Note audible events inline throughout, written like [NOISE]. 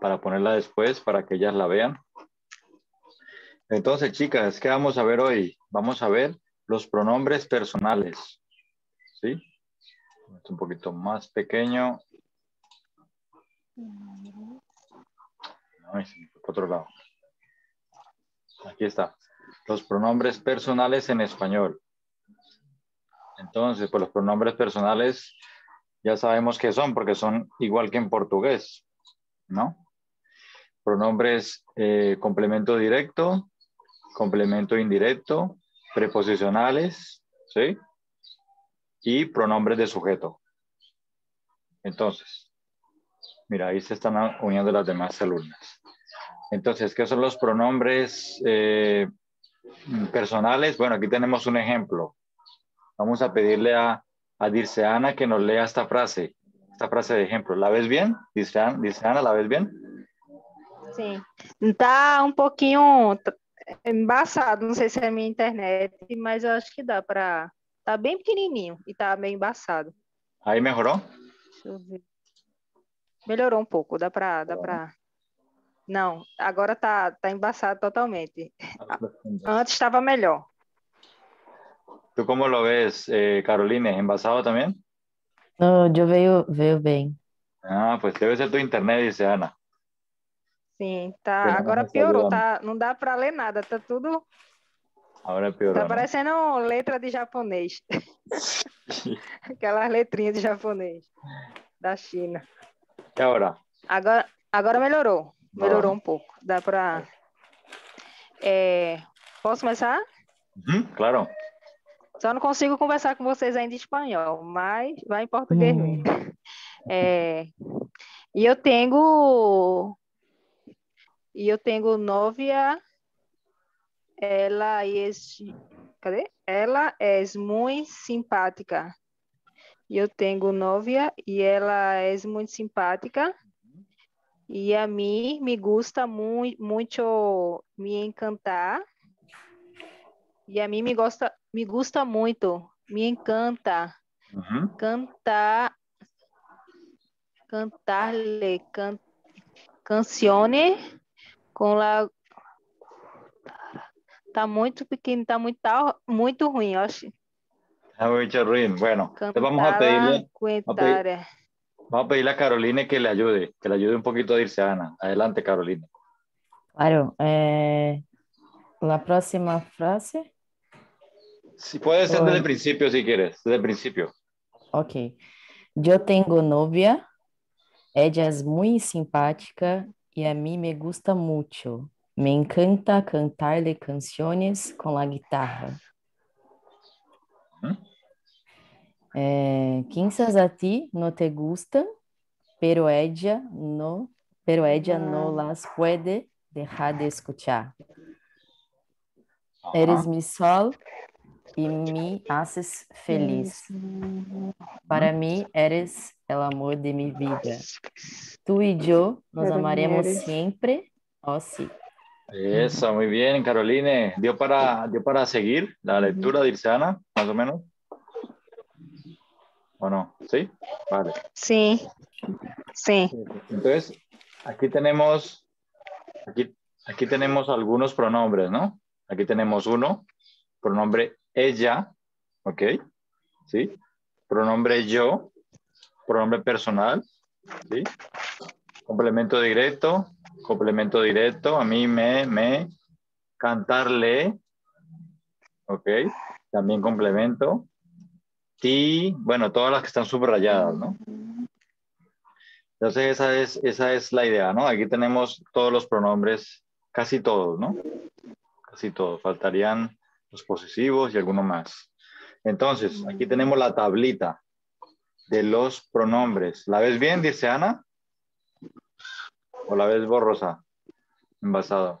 para ponerla después para que ellas la vean. Entonces, chicas, ¿qué vamos a ver hoy? Vamos a ver los pronombres personales. ¿Sí? un poquito más pequeño. otro lado. Aquí está. Los pronombres personales en español. Entonces, pues los pronombres personales ya sabemos qué son porque son igual que en portugués, ¿no? Pronombres eh, complemento directo, complemento indirecto, preposicionales, ¿sí? Y pronombres de sujeto. Entonces, mira, ahí se están uniendo las demás alumnas. Entonces, ¿qué son los pronombres eh, personales? Bueno, aquí tenemos un ejemplo. Vamos a pedirle a, a Dirceana que nos lea esta frase, esta frase de ejemplo. ¿La ves bien? Dirceana, Dirceana ¿la ves bien? Sí. Está un poquito embaçado, não sei se é minha internet, mas eu acho que dá para... Tá bem pequenininho e tá meio embaçado. Aí melhorou? Deixa eu ver. Melhorou um pouco, dá para... Dá pra... Não, agora tá, tá embaçado totalmente. Antes estava melhor. ¿Tú cómo lo ves, eh, Carolina? ¿Embasado también? No, yo veo, veo bem. Ah, pues debe ser tu internet, dice Ana. Sim, tá. Agora piorou, tá? Não dá para ler nada, tá tudo. Agora piorou. Tá né? parecendo letra de japonês. [LAUGHS] Aquelas letrinhas de japonês da China. E agora? Agora, agora melhorou. Melhorou um pouco. Dá para. É... Posso começar? Uhum, claro. Só não consigo conversar com vocês ainda em espanhol, mas vai em português mesmo. É... E eu tenho e eu tenho novia, ela é, cadê? Ela é muito simpática. Eu tenho novia e ela é muito simpática. E a mim me gusta muito, muito me encantar. E a mim me gosta, me gusta muito, me encanta Uhum. cantar, cantarle can, canciones com la tá muito pequeno, tá muito tá muito ruim, eu acho. Está muito ruim. Bueno, vamos a pedirle, Cantar, vamos a pedirle a Carolina que le ayude, que le ayude un poquito a irse a Ana. Adelante, Carolina. Claro, eh, la próxima frase. Si puede ser desde el principio si quieres, desde el principio. Ok. Yo tengo novia, ella es muy simpática y a mí me gusta mucho. Me encanta cantarle canciones con la guitarra. Ujú. Eh, quizás a ti no te gustan, pero ella no, pero ella no las puede dejar de escuchar. Eres mi sol y me haces feliz. Para mí eres el amor de mi vida. Tú y yo nos amaremos siempre. Oh, sí. Eso, muy bien, Carolina. ¿Dio para, dio para seguir la lectura de Irsana, más o menos? ¿O no? ¿Sí? Vale. Sim, sim. Entonces, aquí tenemos, aquí, aquí tenemos algunos pronombres, ¿no? Aquí tenemos uno, pronombre ella, ¿ok? ¿Sí? Pronombre yo, pronombre personal, ¿sí? Complemento directo, complemento directo, a mí me, me, cantarle, ¿ok? También complemento. Ti, bueno, todas las que están subrayadas, ¿no? Entonces esa es, esa es la idea, ¿no? Aquí tenemos todos los pronombres, casi todos, ¿no? Casi todos. Faltarían los posesivos y alguno más. Entonces, aquí tenemos la tablita de los pronombres. ¿La ves bien, dice Ana? ¿O la ves borrosa? Envasado.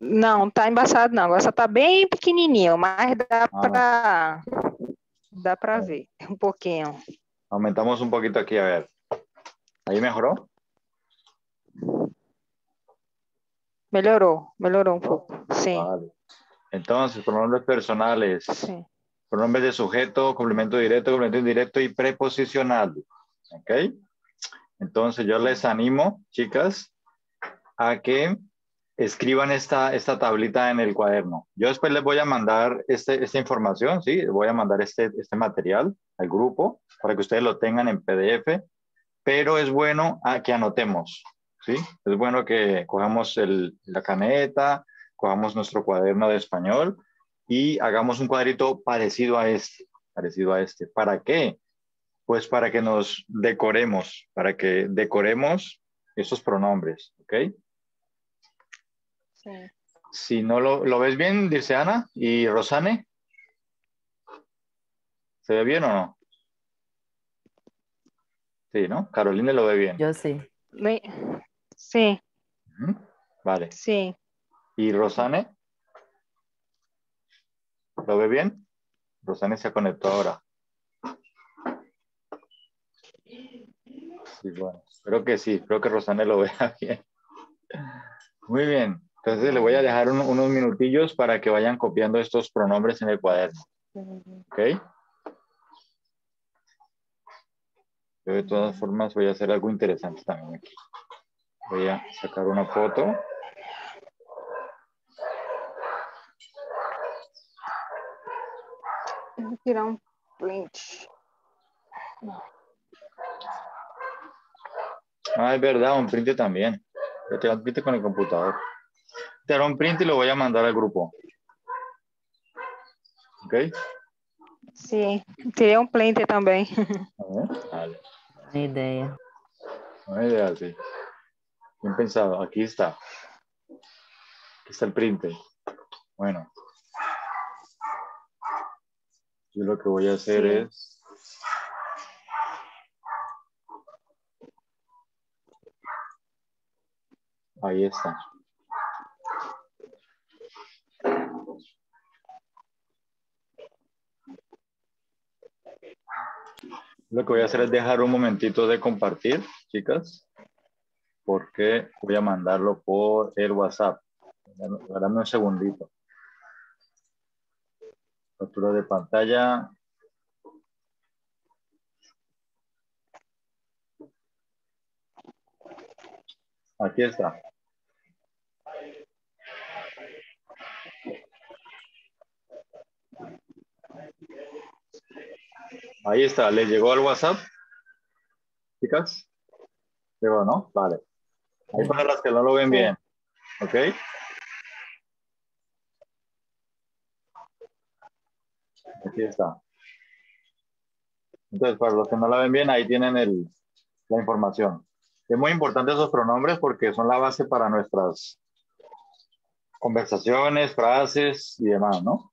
Não, tá embaçado não. Agora só tá bem pequenininho, mas dá Ah. pra dá pra ver um pouquinho. Aumentamos un poquito aquí, a ver. ¿Ahí mejoró? Melhorou, melhorou um pouco. Sim, Vale. Entonces, pronombres personales. sim. Pronombres de sujeto, complemento directo, complemento indirecto y preposicional. ¿Ok? Entonces yo les animo, chicas, a que escriban esta, esta tablita en el cuaderno. Yo después les voy a mandar este, esta información, ¿sí? Voy a mandar este, este material al grupo para que ustedes lo tengan en PDF, pero es bueno a que anotemos, ¿sí? Es bueno que cojamos el, la caneta, cojamos nuestro cuaderno de español y hagamos un cuadrito parecido a este, parecido a este. ¿Para qué? Pues para que nos decoremos, para que decoremos esos pronombres, ¿ok? Sí. Si no lo, lo ves bien, dice Ana y Rosane. ¿Se ve bien o no? Sí, ¿no? Carolina lo ve bien. Yo sí. Sí. Vale. sí. ¿Y Rosane? ¿Lo ve bien? Rosane se conectó ahora. Sí, bueno, creo que sí, creo que Rosane lo [LAUGHS] vea bien. Muy bien, entonces le voy a dejar un- unos minutillos para que vayan copiando estos pronombres en el cuaderno, ¿ok? Yo de todas formas voy a hacer algo interesante también aquí. Voy a sacar una foto. Tirar um print. Ah, es verdad, un print también. Yo te un print con el computador. Te haré un print y lo voy a mandar al grupo. ¿Ok? Sim, tirei um print ver, Vale. Buena idea. Buena idea, sí. Bien pensado. Aquí está. Aquí está el print. Bueno. Yo lo que voy a hacer Sí. es... Ahí está. Lo que voy a hacer es dejar un momentito de compartir, chicas, porque voy a mandarlo por el WhatsApp. Dame dame un segundito. Captura de pantalla. Aquí está. Ahí está, ¿le llegó al WhatsApp? Chicas. Llegó, ¿no? Vale. Ahí para las que no lo ven bien. ¿Ok? Aquí está. Entonces, para los que no la ven bien, ahí tienen el, la información. Es muy importante esos pronombres porque son la base para nuestras conversaciones, frases y demás, ¿no?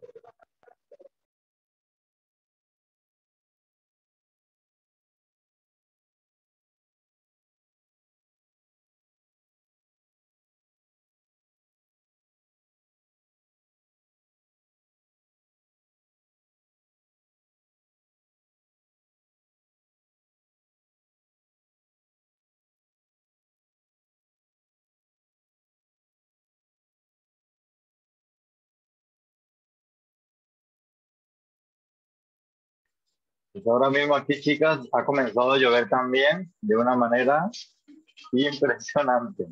Pues ahora mismo aquí, chicas, ha comenzado a llover también de una manera impresionante.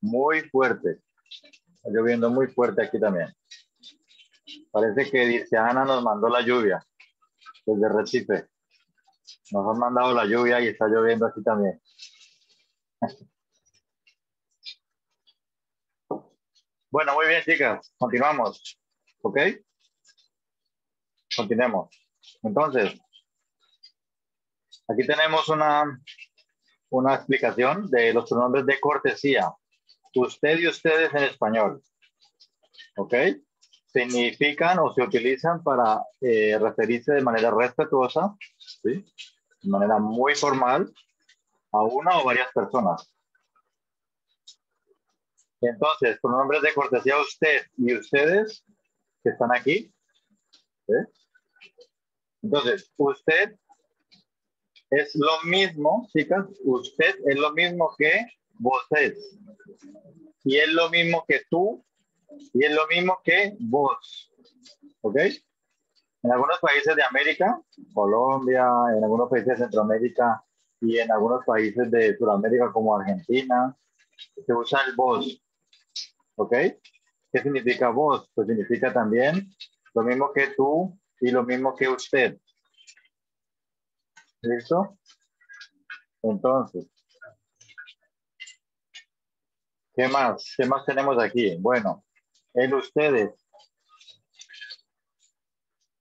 Muy fuerte. Está lloviendo muy fuerte aquí también. Parece que dice Ana nos mandó la lluvia desde Recife. Nos han mandado la lluvia y está lloviendo aquí también. [LAUGHS] Bueno, muy bien, chicas. Continuamos. ¿Ok? Continuemos. Entonces, Aquí tenemos una, una explicación de los pronombres de cortesía. Usted y ustedes en español. ¿Ok? Significan o se utilizan para eh, referirse de manera respetuosa, ¿sí? de manera muy formal, a una o varias personas. Entonces, pronombres de cortesía usted y ustedes que están aquí. Entonces, usted es lo mismo, chicas, usted es lo mismo que vos Y es lo mismo que tú. Y es lo mismo que vos. ¿Ok? En algunos países de América, Colombia, en algunos países de Centroamérica y en algunos países de Sudamérica como Argentina, se usa el vos. ¿Ok? ¿Qué significa vos? Pues significa también lo mismo que tú y lo mismo que usted. ¿Listo? Entonces, ¿qué más? ¿Qué más tenemos aquí? Bueno, el ustedes.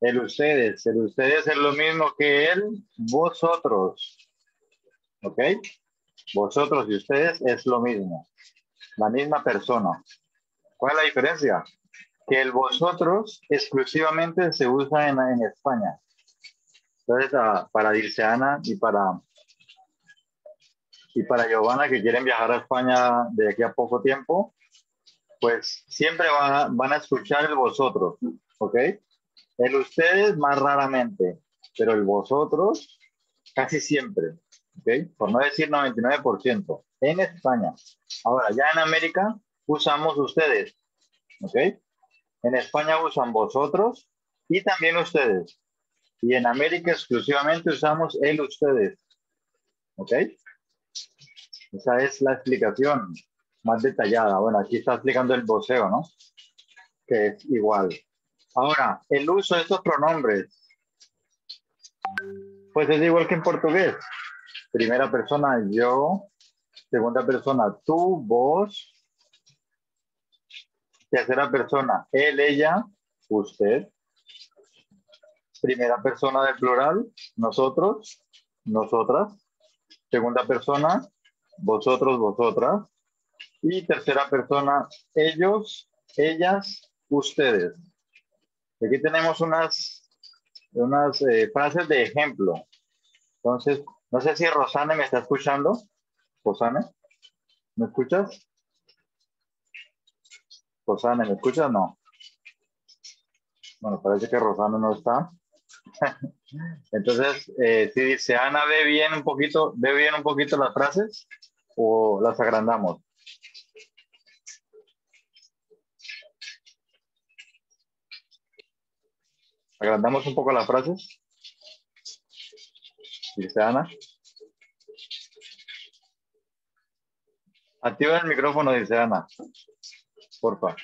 El ustedes. El ustedes es lo mismo que el vosotros. ¿Ok? Vosotros y ustedes es lo mismo. La misma persona. ¿Cuál es la diferencia? Que el vosotros exclusivamente se usa en, en España. Entonces, ah, para Ana y para, y para Giovanna que quieren viajar a España de aquí a poco tiempo, pues siempre van a, van a escuchar el vosotros, ¿ok? El ustedes más raramente, pero el vosotros casi siempre, ¿ok? Por no decir 99% en España. Ahora, ya en América usamos ustedes, ¿ok? En España usan vosotros y también ustedes. Y en América exclusivamente usamos el ustedes, ¿ok? Esa es la explicación más detallada. Bueno, aquí está explicando el voceo, ¿no? Que es igual. Ahora, el uso de estos pronombres, pues es igual que en portugués. Primera persona, yo. Segunda persona, tú, vos, Tercera persona, él, ella, usted. Primera persona del plural, nosotros, nosotras. Segunda persona, vosotros, vosotras. Y tercera persona, ellos, ellas, ustedes. Aquí tenemos unas, unas eh, frases de ejemplo. Entonces, no sé si Rosane me está escuchando. Rosane, ¿me escuchas? Rosana, ¿me escuchas? No. Bueno, parece que Rosana no está. [LAUGHS] Entonces, eh, si dice Ana, ve bien un poquito, ve bien un poquito las frases o las agrandamos. Agrandamos un poco las frases. Dice Ana. Activa el micrófono, dice Ana porfa.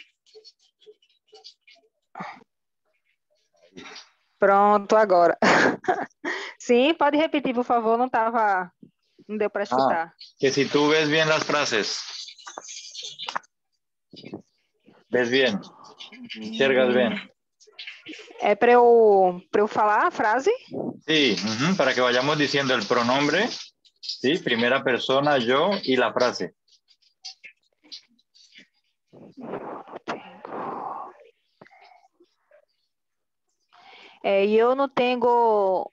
Pronto, agora. [LAUGHS] Sim, pode repetir, por favor, não estava. Não deu para escutar. Ah, que se tu ves bien las frases. Ves bien. Enxergas bien. É para eu, eu falar a frase? Sí, uh -huh, para que vayamos diciendo el pronombre, sí, primera persona, yo y la frase. É, e eu não tenho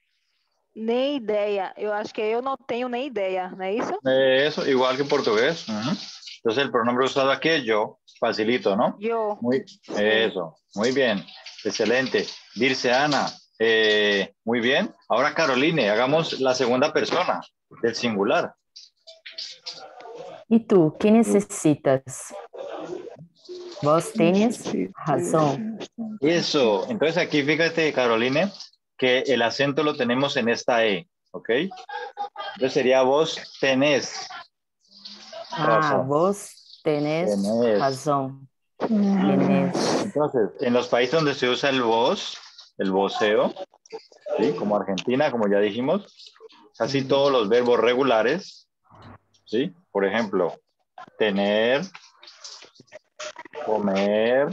nem ideia. Eu acho que eu não tenho nem ideia, não é isso? É isso, igual que em português. Uhum. Entonces, el pronombre usado aquí es yo. Facilito, ¿no? Yo. Muy, eso, muy bien. Excelente. Dirce Ana. Eh, muy bien. Ahora, Caroline, hagamos la segunda persona del singular. ¿Y tú, qué necesitas? Vos tienes razón. Eso. Entonces aquí fíjate, Caroline, que el acento lo tenemos en esta E, ¿ok? Entonces sería vos tenés. Ah, vos tenés, razón. Entonces, en los países donde se usa el vos, el voceo, ¿sí? Como Argentina, como ya dijimos, casi todos los verbos regulares, ¿sí? Por ejemplo, tener, comer.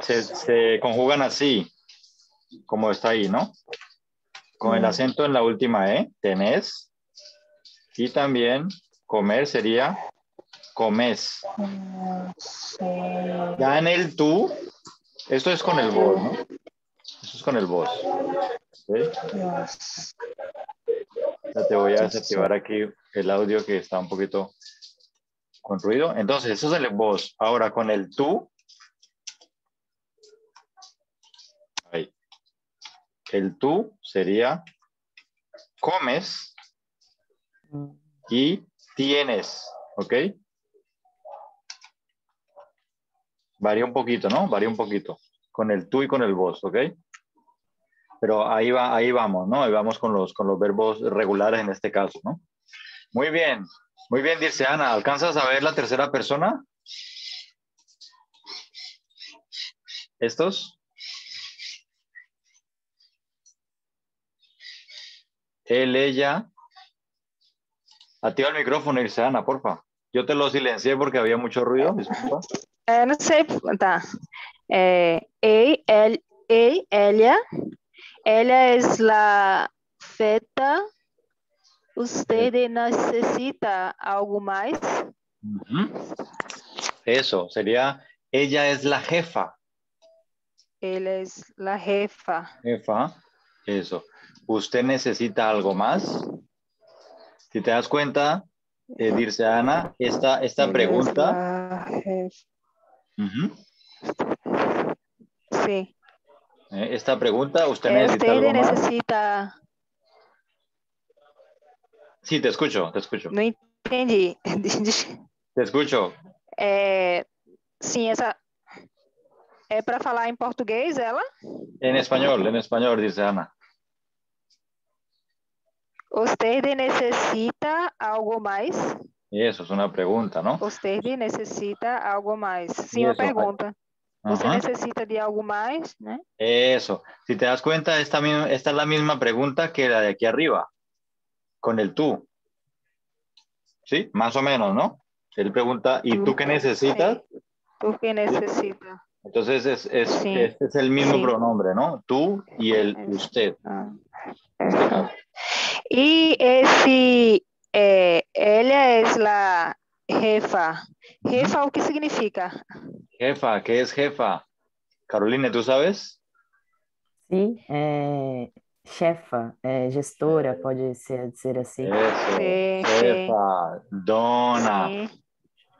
Se, conjugan así, como está ahí, ¿no? con el Mm. acento en la última E, tenés. Y también comer sería comes. Ya en el tú, esto es con el vos, ¿no? Esto es con el vos. ¿ok? Ya te voy a desactivar aquí el audio que está un poquito con ruido. Entonces, eso es el vos. Ahora con el tú. Ahí. El tú sería comes y tienes, ¿ok? Varía un poquito, ¿no? Varía un poquito. Con el tú y con el vos, ¿ok? Pero ahí, va, ahí vamos, ¿no? Ahí vamos con los, con los verbos regulares en este caso, ¿no? Muy bien, muy bien, dice Ana. ¿Alcanzas a ver la tercera persona? ¿Estos? Él, ella. Activa el micrófono, dice Ana, porfa. Yo te lo silencié porque había mucho ruido. disculpa. É, não sei, tá. É, ei, el, ei, ella, ella es la feta. Usted necesita algo más? Eso, sería, ella es la jefa. Ella es la jefa. Jefa, eso. ¿Usted necesita algo más? Si te das cuenta, eh, dice Ana, esta, esta es pregunta, la ujú, Sí. eh, esta pregunta, ¿usted Eh, necesita Usted algo más? Necesita. Sí, te escucho, te escucho. Não entendi. [LAUGHS] Te escucho. É, sim, essa. É para falar em português, ela? En español, en español, dice Ana. Usted necessita algo mais? Y eso es una pregunta, ¿no? Usted necessita algo mais? Sim, uma Isso, pergunta. Você Ajá. necessita de algo mais, né? Eso. Si te das cuenta, esta, esta es la misma pregunta que la de aquí arriba, con el tú. ¿Sí? Más o menos, ¿no? Él pregunta, ¿y tú qué necesitas? Sim. Por que necessita? Entonces es, es, Sí. este es el mismo Sí. pronombre, ¿no? Tú y el usted. Ah. este caso. E esse, é, ela é la jefa. Jefa, o que significa? Jefa, ¿qué es jefa? Caroline, ¿tú sabes? Sim, é, chefa, é, gestora, pode ser, ser assim. Sí, jefa, dona. Sim.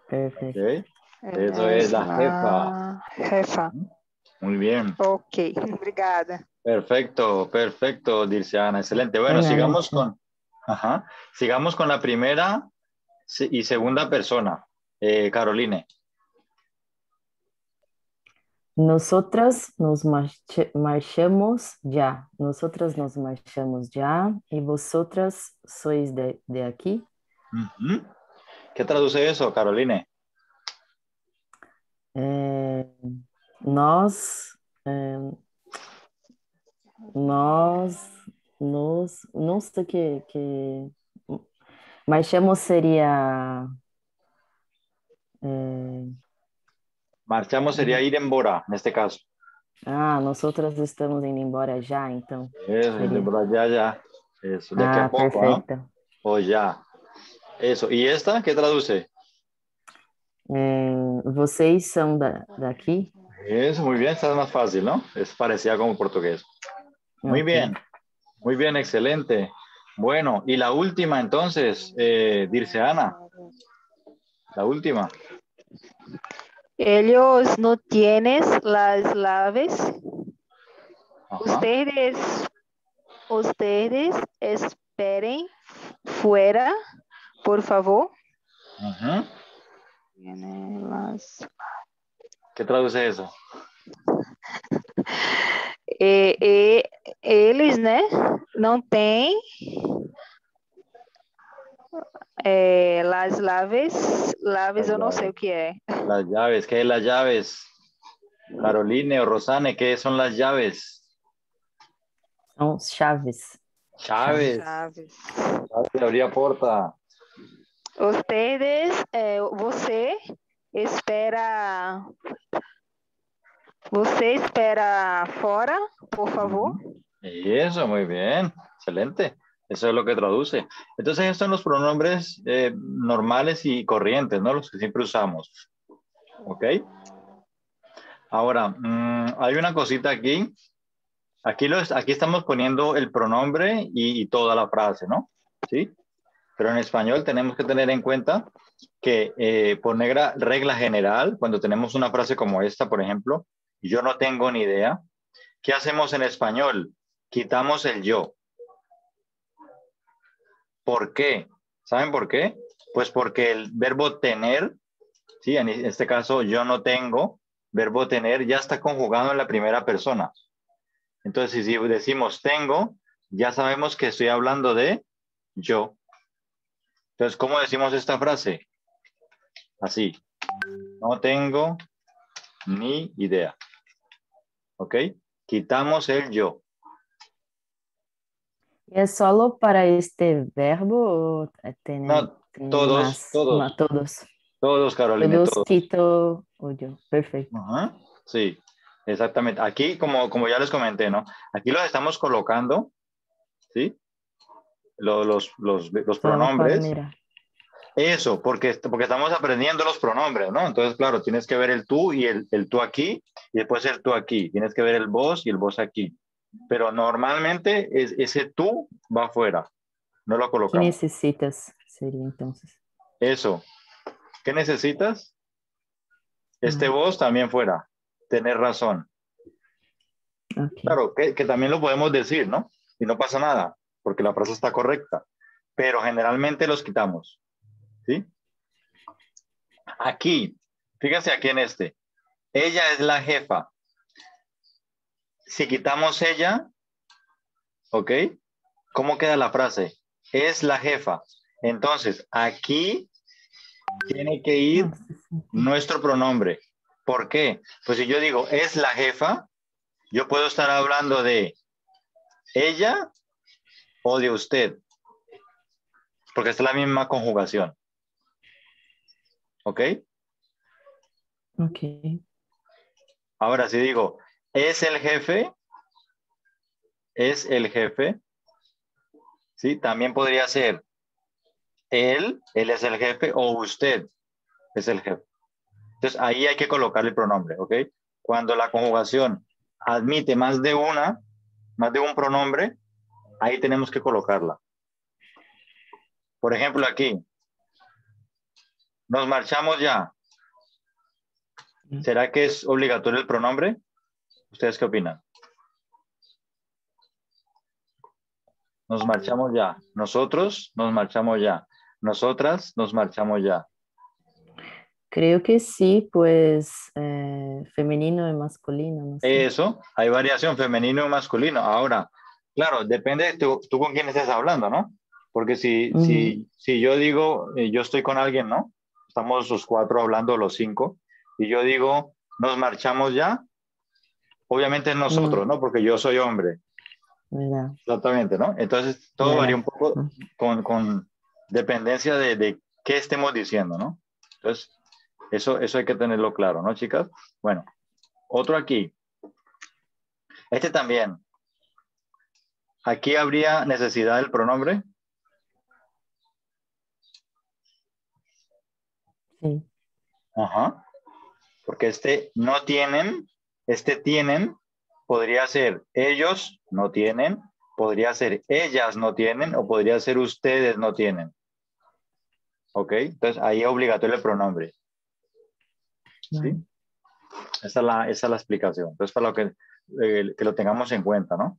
Perfeito. ¿ok? ela Eso es la la Jefa. Muy bien. Ok, obrigada. Perfecto, perfecto, dice Ana. Excelente. Bueno, sigamos con, ajá, sigamos con la primera y segunda persona. Eh, Caroline. Nosotras nos marcha- marchamos ya. Nosotras nos marchamos ya. Y vosotras sois de, de aquí. Ujú. ¿Qué traduce eso, Caroline? É, nós, é, nós, nos, não sei que, que marchamos seria é, Marchamos sería ir en Bora, en este caso. ah, nós outras estamos indo embora já, então. Eso, ir Sería. en Bora, ya, ya. Eso, de aquí Ah, a poco, ¿no? perfeito. O ya. Eso. ¿Y esta qué traduce? É, vocês são da, daqui? Eso, muy bien, esta es más fácil, ¿no? Es parecida como portugués. Muy Ok. bien, muy bien, excelente. Bueno, y la última entonces, eh, Dirce Ana, la última. Ellos no tienen las llaves. Ajá. Ustedes, ustedes esperen fuera, por favor. Las- ¿Qué traduce eso? [LAUGHS] E, e- eles, né, não têm é, las llaves, llaves Las eu não llaves. sei o que é. Las llaves, ¿qué es las llaves? Caroline o Rosane, ¿qué son las llaves? São chaves. Chaves. Chaves. Chaves abría porta. Ustedes, é, você espera, você espera fora, por favor. Eso, muy bien, excelente. Eso es lo que traduce. Entonces, estos son los pronombres eh, normales y corrientes, ¿no? Los que siempre usamos. ¿Ok? Ahora, mm, hay una cosita aquí. Aquí, lo, aquí estamos poniendo el pronombre y, toda la frase, ¿no? ¿Sí? Pero en español tenemos que tener en cuenta que eh, por negra, regla general, cuando tenemos una frase como esta, por ejemplo, yo no tengo ni idea, ¿qué hacemos en español? Quitamos el yo. ¿Por qué? ¿Saben por qué? Pues porque el verbo tener, ¿sí? en este caso yo no tengo, verbo tener ya está conjugado en la primera persona. Entonces, si decimos tengo, ya sabemos que estoy hablando de yo. Entonces, ¿cómo decimos esta frase? Así. No tengo ni idea. ¿Ok? Quitamos el yo. ¿Es solo para este verbo o tiene, no, todos, todos. todos. Todos, Carolina. Todos, quito o yo. Perfecto. Sí, exactamente. Aquí, como, como ya les comenté, ¿no? Aquí los estamos colocando, ¿sí? Los, los, los, los pronombres. Eso, porque, porque estamos aprendiendo los pronombres, ¿no? Entonces, claro, tienes que ver el tú y el, el tú aquí, y después el tú aquí. Tienes que ver el vos y el vos aquí. Pero normalmente es, ese tú va afuera, no lo colocamos. ¿Qué necesitas? Sería entonces. Eso. ¿Qué necesitas? Este vos también fuera. Tener razón. Claro, que, que también lo podemos decir, ¿no? Y no pasa nada, porque la frase está correcta. Pero generalmente los quitamos. ¿Sí? Aquí, fíjense aquí en este. Ella es la jefa si quitamos ella, ¿ok? ¿Cómo queda la frase? Es la jefa. Entonces, aquí tiene que ir nuestro pronombre. ¿Por qué? Pues si yo digo es la jefa, yo puedo estar hablando de ella o de usted. Porque es la misma conjugación. ¿Ok? Ok. Ahora, si digo es el jefe, es el jefe, ¿sí? También podría ser él, él es el jefe, o usted es el jefe. Entonces ahí hay que colocar el pronombre, ¿ok? Cuando la conjugación admite más de una, más de un pronombre, ahí tenemos que colocarla. Por ejemplo, aquí, nos marchamos ya. ¿Será que es obligatorio el pronombre? ¿Ustedes qué opinan? Nos marchamos ya. Nosotros nos marchamos ya. Nosotras nos marchamos ya. Creo que sí, pues eh, femenino y masculino. Eso, hay variación femenino y masculino. Ahora, claro, depende de tú, con quién estés hablando, ¿no? Porque si, si, si yo digo, eh, yo estoy con alguien, ¿no? Estamos los cuatro hablando, los cinco, y yo digo, nos marchamos ya, Obviamente es nosotros, mm. ¿no? Porque yo soy hombre. Exactamente, ¿no? Entonces todo varía un poco con, con dependencia de, de, qué estemos diciendo, ¿no? Entonces, eso, eso hay que tenerlo claro, ¿no, chicas? Bueno, otro aquí. Este también. Aquí habría necesidad del pronombre. Sí. Ajá. Porque este no tienen este tienen podría ser ellos no tienen, podría ser ellas no tienen o podría ser ustedes no tienen. ¿Ok? Entonces ahí es obligatorio el pronombre. ¿Sí? Esa, es la, esa es la explicación. Entonces para lo que, eh, que lo tengamos en cuenta, ¿no?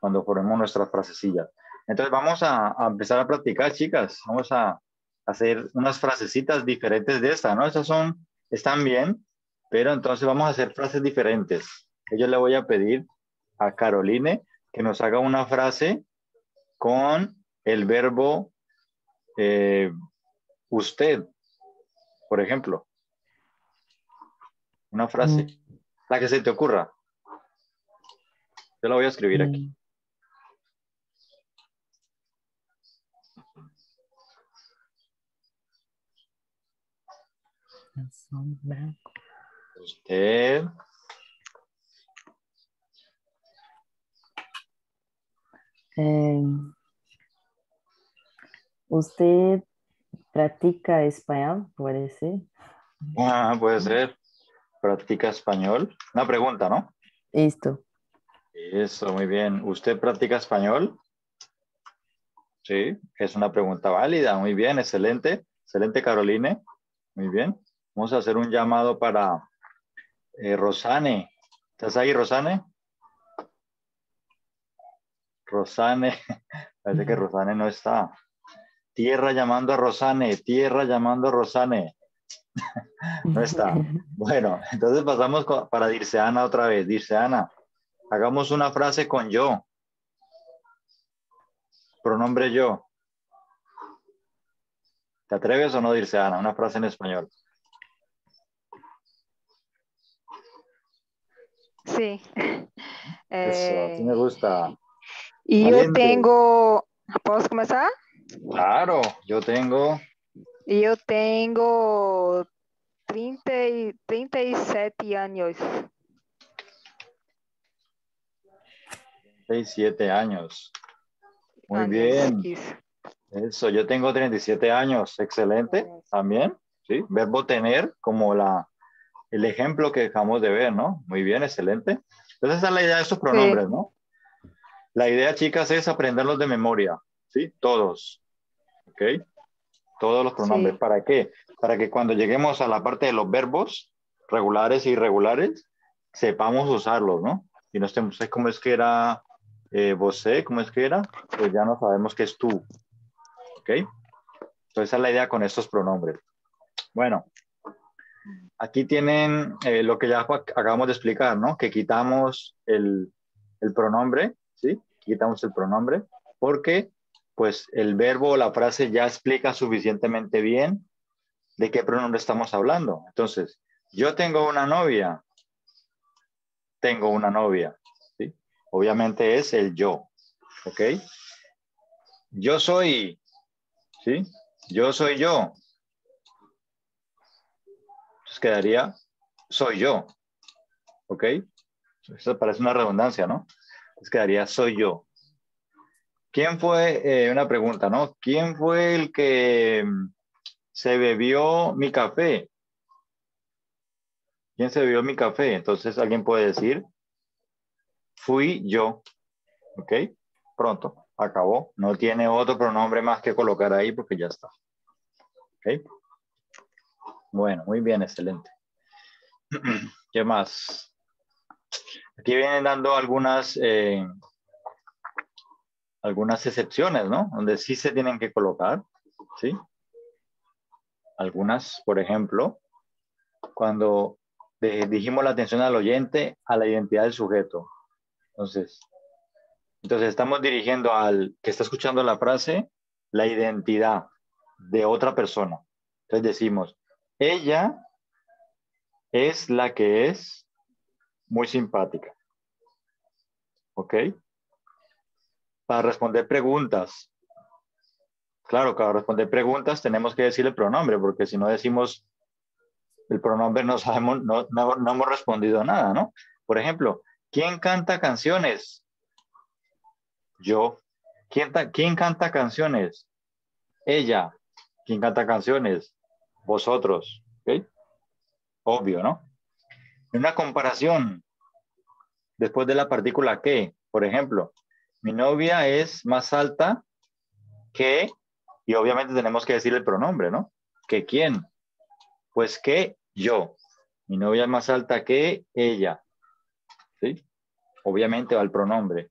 Cuando formemos nuestras frasecillas. Entonces vamos a, a empezar a practicar, chicas. Vamos a hacer unas frasecitas diferentes de esta, ¿no? Estas son, están bien, pero entonces vamos a hacer frases diferentes. Yo le voy a pedir a Caroline que nos haga una frase con el verbo eh, usted, por ejemplo. Una frase, mm. la que se te ocurra. Yo la voy a escribir aquí. Mm. Usted. Eh, ¿Usted practica español? Puede ser. Ah, puede ser. ¿Practica español? Una pregunta, ¿no? Listo. Eso, muy bien. ¿Usted practica español? Sí, es una pregunta válida. Muy bien, excelente. Excelente, Caroline. Muy bien. Vamos a hacer un llamado para eh, Rosane. ¿Estás ahí, Rosane? Rosane. [LAUGHS] Parece que Rosane no está. Tierra llamando a Rosane. Tierra llamando a Rosane. [LAUGHS] no está. [LAUGHS] Bueno, entonces pasamos para Dirceana otra vez. Dirceana, hagamos una frase con yo. Pronombre yo. ¿Te atreves o no, Dirceana? Una frase en español. Sí. [LAUGHS] Eso, sí me gusta. Y yo tengo, ¿puedo comenzar? Claro, yo tengo. Yo tengo 30 y, 37 años. 37 años. Muy bien. Eso, yo tengo 37 años. Excelente. También, ¿sí? Verbo tener como la, el ejemplo que dejamos de ver, ¿no? Muy bien, excelente. Entonces esa es la idea de estos pronombres, ¿no? La idea, chicas, es aprenderlos de memoria, ¿sí? Todos. ¿Ok? Todos los pronombres. ¿Para qué? Para que cuando lleguemos a la parte de los verbos regulares e irregulares, sepamos usarlos, ¿no? Y no estemos, ¿cómo es que era eh, ¿Cómo es que era? Pues ya no sabemos que es tú. ¿Ok? Entonces esa es la idea con estos pronombres. Bueno, aquí tienen eh, lo que ya acabamos de explicar, ¿no? Que quitamos el, el pronombre ¿sí? Quitamos el pronombre porque pues el verbo o la frase ya explica suficientemente bien de qué pronombre estamos hablando. Entonces, yo tengo una novia. Tengo una novia. ¿sí? Obviamente es el yo. ¿Ok? Yo soy. ¿Sí? Yo soy yo. Quedaría soy yo. ¿Ok? Eso parece una redundancia, ¿no? quedaría soy yo. ¿Quién fue, eh, una pregunta, ¿no? ¿Quién fue el que mm, se bebió mi café? ¿Quién se bebió mi café? Entonces alguien puede decir, fui yo. ¿Ok? Pronto, acabó. No tiene otro pronombre más que colocar ahí porque ya está. ¿Ok? Bueno, muy bien, excelente. [CLEARS THROAT] ¿Qué más? Aquí vienen dando algunas, eh, algunas excepciones, ¿no? Donde sí se tienen que colocar, ¿sí? Algunas, por ejemplo, cuando dijimos la atención al oyente a la identidad del sujeto. Entonces, entonces estamos dirigiendo al que está escuchando la frase la identidad de otra persona. Entonces decimos, ella es la que es muy simpática. ¿Ok? Para responder preguntas. Claro, para responder preguntas tenemos que decir el pronombre, porque si no decimos el pronombre no sabemos, no, no, hemos respondido nada, ¿no? Por ejemplo, ¿quién canta canciones? Yo. ¿Quién, ¿Quién canta canciones? Ella. ¿Quién canta canciones? Vosotros. Obvio, ¿no? Una comparación, después de la partícula que, por ejemplo, mi novia es más alta que, y obviamente tenemos que decir el pronombre, ¿no? ¿Que quién? Pues que yo. Mi novia es más alta que ella. ¿Sí? Obviamente va el pronombre.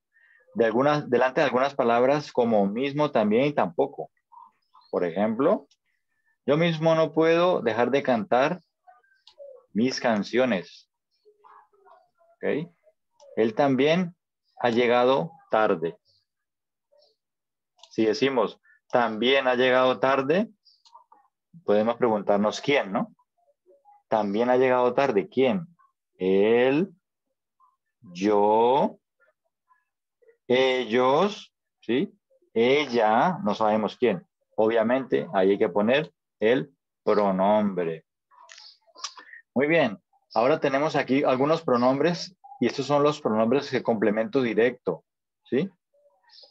De algunas, delante de algunas palabras como mismo también y tampoco. Por ejemplo, yo mismo no puedo dejar de cantar mis canciones. Él también ha llegado tarde. Si decimos, también ha llegado tarde, podemos preguntarnos quién, ¿no? También ha llegado tarde, ¿quién? Él, yo, ellos, ¿sí? Ella, no sabemos quién. Obviamente, ahí hay que poner el pronombre. Muy bien. Ahora tenemos aquí algunos pronombres y estos son los pronombres de complemento directo, ¿sí?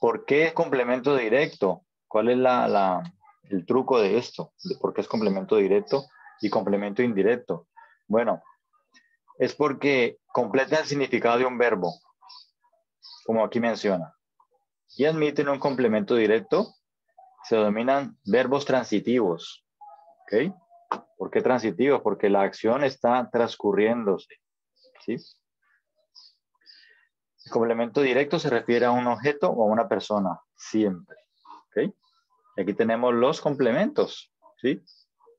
¿Por qué complemento directo? ¿Cuál es la, el truco de esto? ¿De ¿Por qué es complemento directo y complemento indirecto? Bueno, es porque completa el significado de un verbo, como aquí menciona. Y admiten un complemento directo, se denominan verbos transitivos. ¿Ok? ¿Por qué transitivos? Porque la acción está transcurriéndose. ¿Sí? El complemento directo se refiere a un objeto o a una persona, siempre. Aquí tenemos los complementos. ¿Sí?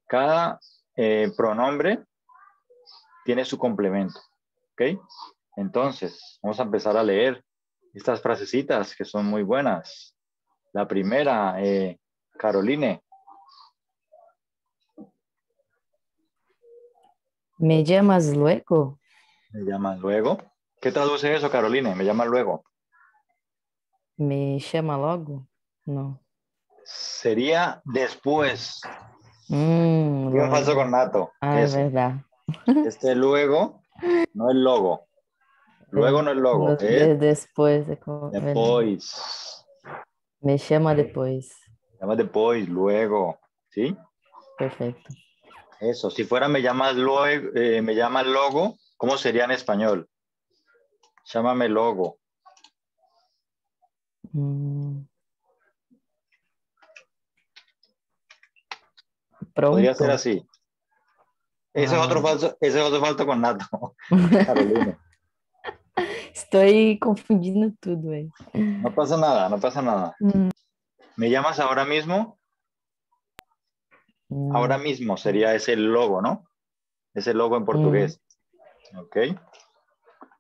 Cada eh, pronombre tiene su complemento. ¿Ok? Entonces, vamos a empezar a leer estas frasecitas que son muy buenas. La primera, eh, Caroline. ¿Me llamas luego? Me llaman luego. ¿Qué traduce eso, Caroline? Me llaman luego. ¿Me llama logo? No. Sería después. Mm, un falso luego. con nato. Ah, es verdad. Este luego no es logo. Luego no es logo. De- después. de después. Me llama después. Llama después, luego. ¿Sí? Perfecto. Eso. Si fuera me llamas luego, eh, me llamas logo, ¿cómo sería en español? Llámame logo. Mm. Podría ser así. Ese es Ah. otro falso, ese es otro falso con nato. [LAUGHS] Carolina. Estoy confundindo tudo aí. No pasa nada, no pasa nada. Mm. ¿Me llamas ahora mismo? Mm. Ahora mismo sería ese logo, ¿no? Ese logo en portugués. Ok.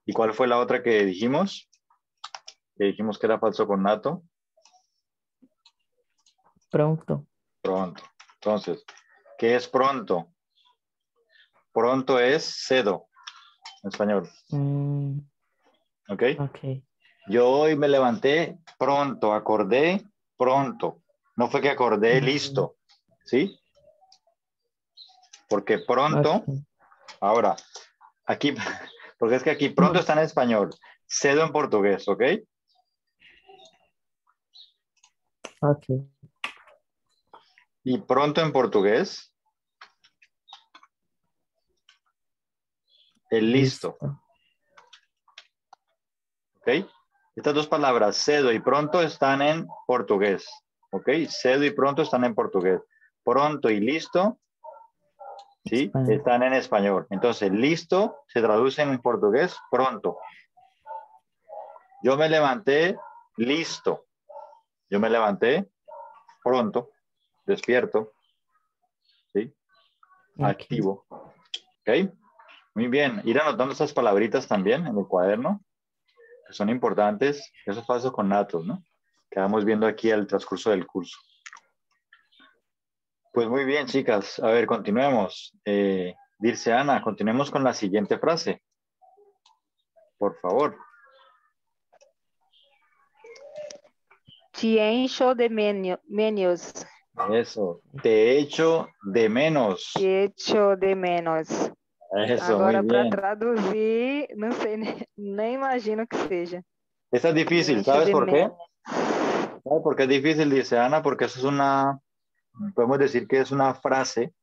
¿Y cuál fue la otra que dijimos? Que dijimos que era falso con nato. Pronto. Pronto. Entonces, ¿qué es pronto? Pronto es cedo en español. Mm, ¿Ok? ok. Yo hoy me levanté pronto, acordé pronto. No fue que acordé Mm. listo. ¿Sí? Porque pronto, ok. ahora, aquí, [LAUGHS] porque es que aquí pronto está en español, cedo en portugués, ¿ok? Ok. Y pronto en portugués, el listo, ¿ok? Estas dos palabras, cedo y pronto, están en portugués, ¿ok? Cedo y pronto están en portugués. Pronto y listo, ¿sí? Español. Están en español. Entonces, listo se traduce en portugués pronto. Yo me levanté listo. Yo me levanté pronto, despierto, ¿sí? Activo. ¿Ok? Muy bien. Ir anotando esas palabritas también en el cuaderno, que son importantes. Esos pasos con natos, ¿no? Que vamos viendo aquí al transcurso del curso. Pues muy bien, chicas. A ver, continuemos. Eh, Dirce Ana, continuemos con la siguiente frase. Por favor. Te encho de menio- menos. Eso. Te echo de menos. Te echo de menos. Eso, Agora, para traduzir, não sei, nem, nem imagino que seja. Esta es difícil, ¿sabes por qué? menos. ¿Sabe por qué es difícil? Dice Ana, porque eso es una, podemos decir que es una frase,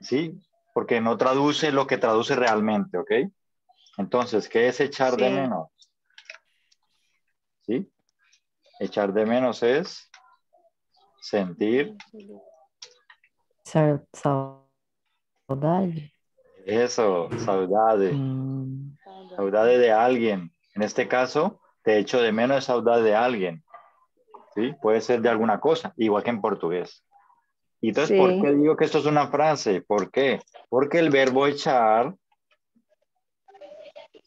¿sí? Porque no traduce lo que traduce realmente, ¿ok? Entonces, ¿qué es echar de menos? ¿Sí? Echar de menos es sentir Sa- Saudade? eso, saudade, Hum, saudade de alguien. En este caso, te echo de menos es saudade de alguien, ¿sí? Puede ser de alguna cosa, igual que en portugués. Y entonces, Sí. ¿por qué digo que esto es una frase? ¿Por qué? Porque el verbo echar,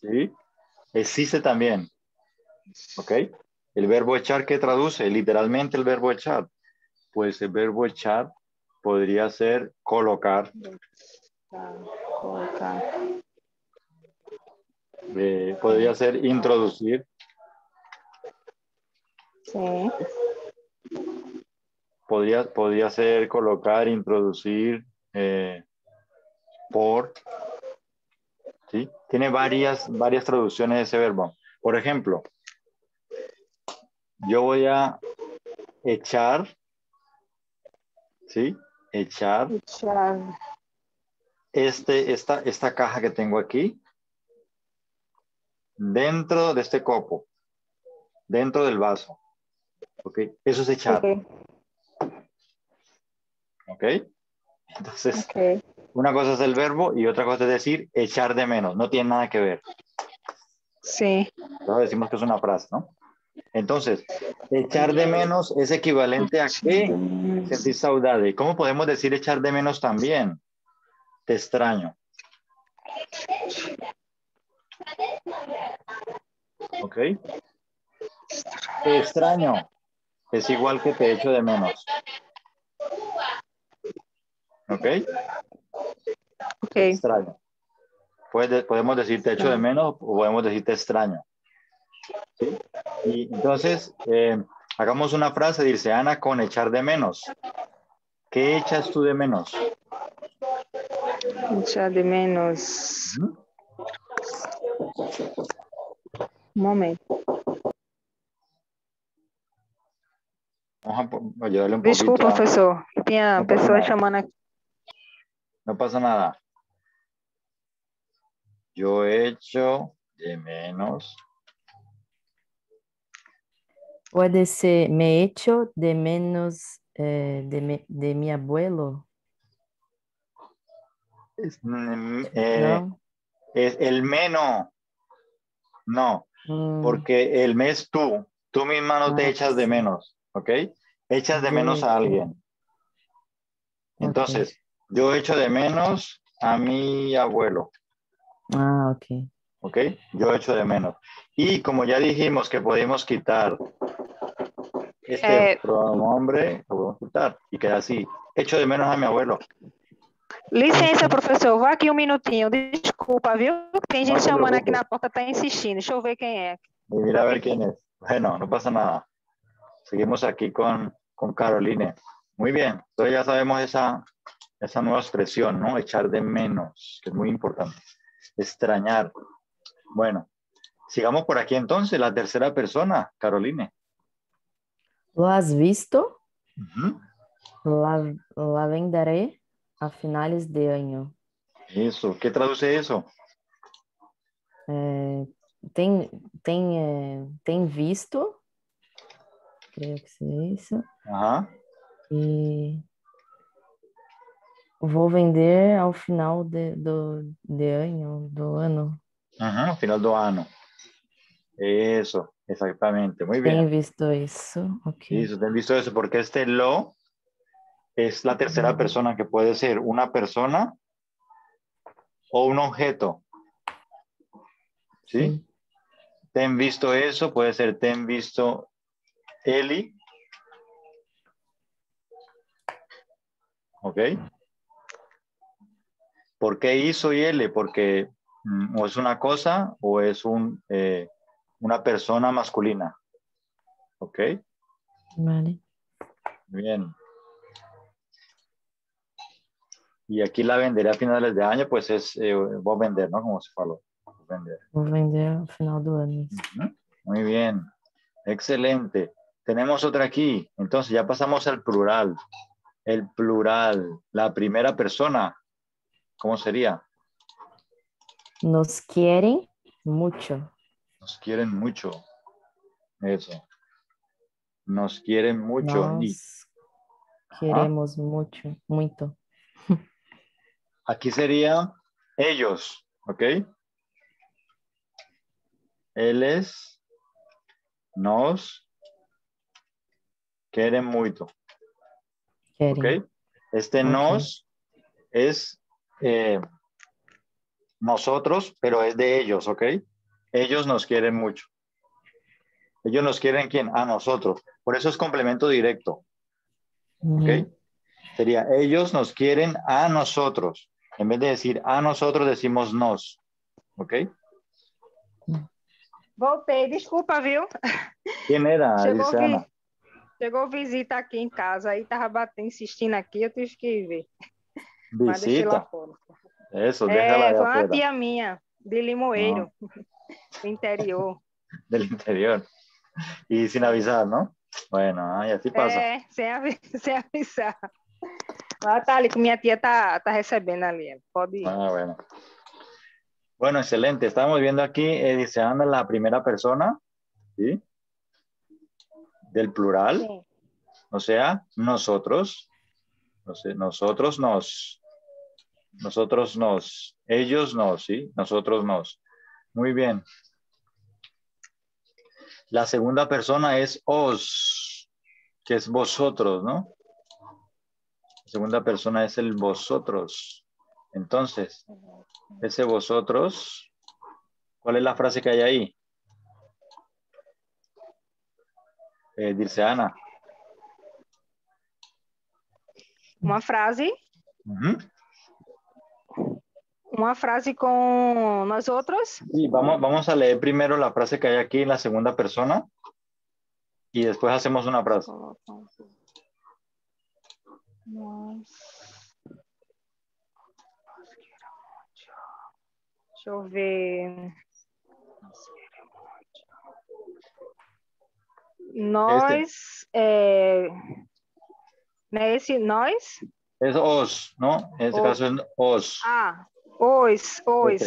¿sí? Existe también, ¿ok? El verbo echar, ¿qué traduce? Literalmente el verbo echar. Pues el verbo echar podría ser colocar. eh, podría ser introducir, Podría, podría ser colocar, introducir, eh, por, ¿sí? Tiene varias, varias traducciones de ese verbo. Por ejemplo, yo voy a echar, ¿sí? Echar Echar. este, esta, esta caja que tengo aquí dentro de este copo, dentro del vaso. ¿Ok? Eso es echar. Ok, ¿Ok? Entonces, ok. una cosa es el verbo y otra cosa es decir echar de menos. No tiene nada que ver. Sí. Ahora decimos que es una frase, ¿no? Entonces, echar de menos es equivalente a qué? Sentir saudade. ¿Cómo podemos decir echar de menos también? Te extraño. ¿Ok? Te extraño. Es igual que te echo de menos. ¿Ok? Ok. Extraño. Puede- podemos decir te echo de menos o podemos decir te extraño. ¿Sí? Y entonces, eh, hagamos una frase, dice Ana, con echar de menos. ¿Qué echas tú de menos? Echar de menos. Un momento. Vamos a po- ayudarle un Desculpa, poquito. a- professor. Tinha Não passa pessoa nada. chamando aqui. No pasa nada. Yo echo de menos. Puede ser me echo de menos eh, de, me- de mi abuelo, Es, mm, eh, ¿no? es el menos. No, Mm, porque el mes tú, tú misma no te Ah, echas de menos, ¿ok? Echas de menos a alguien. Entonces, yo echo de menos a mi abuelo, Ah, ok. ¿ok? Yo echo de menos. Y como ya dijimos que podemos quitar este Eh. pronombre, lo podemos quitar y queda así. Echo de menos a mi abuelo. Licença, professor. Vá aqui um minutinho. Desculpa, viu? Tem gente chamando aqui na porta, tá insistindo. Deixa eu ver quem é. Mira a ver quién es. Bueno, no pasa nada. Seguimos aquí con, con Caroline. Muy bien. Entonces ya sabemos esa, esa nueva expresión, ¿no? Echar de menos, que es muy importante. Extrañar. Bueno, sigamos por aquí entonces. La tercera persona, Caroline. ¿Lo has visto? Ujú. La, la venderé a finales de año. Eso. ¿Qué traduce eso? É, tem, tem, é, tem visto, creio que seja isso, Ajá. e vou vender ao final de, do, de ano, do ano. Final do ano. Eso, exactamente. Muy bien. Tem visto isso, ok. Listo, ¿te han visto eso? Porque este lo es la tercera Ujú. persona que puede ser una persona o un objeto. ¿Sí? Sim. Te han visto eso, puede ser te han visto Eli. ¿Ok? ¿Por qué hizo y L? Porque mm, o es una cosa o es un, eh, una persona masculina. ¿Ok? Vale. Bien. Y aquí la venderé a finales de año, pues es, eh, voy a vender, ¿no? Como se faló. Vender. Vou vender ao final isso. Ujú. Muy bien. Excelente. Tenemos otra aquí. Entonces ya pasamos al plural. El plural, la primera persona. ¿Cómo sería? Nos querem muito. Nos quieren mucho. Eso. Nos quieren mucho. Y Nós queremos muito, muito. [LAUGHS] aquí sería ellos, ¿ok? Ellos nos quieren mucho, Querem. ¿ok? Este nos es eh, nosotros, pero es de ellos, ¿ok? Ellos nos quieren mucho. Ellos nos quieren quién? A nosotros. Por eso es complemento directo. ¿ok? Sería ellos nos quieren a nosotros. En vez de decir a nosotros, decimos nos, ¿ok? Voltei, desculpa, viu? ¿Quién era? Chegou. Chegou visita aqui em casa, aí tava batendo, insistindo aqui, eu tive que ver. Mas deixei lá Visita. fora. É, de foi uma tia minha, de Limoeiro, do interior. [LAUGHS] del interior. y sin avisar, ¿no? Bueno, y así pasa. É, sem, avi- [LAUGHS] sem avisar. Ah, tá ali, que minha tia tá, tá recebendo ali. Pode ir. Ah, bueno. Bueno, excelente. Estamos viendo aquí, eh, dice Ana, la primera persona, ¿sí? Del plural, o sea, nosotros, o sea, nosotros nos, nosotros nos, ellos nos, ¿sí? Nosotros nos. Muy bien. La segunda persona es os, que es vosotros, ¿no? La segunda persona es el vosotros. Entonces, ese vosotros, ¿cuál es la frase que hay ahí? Eh, dice Ana. Uma frase, Ujú. uma frase com nós outros. Sí, vamos, vamos a leer primero la frase que hay aquí en la segunda persona y después hacemos una frase. Deixa eu ver. Nós, é, né, esse nós, Es os, ¿no? En este Os. caso es os. ah, os, os.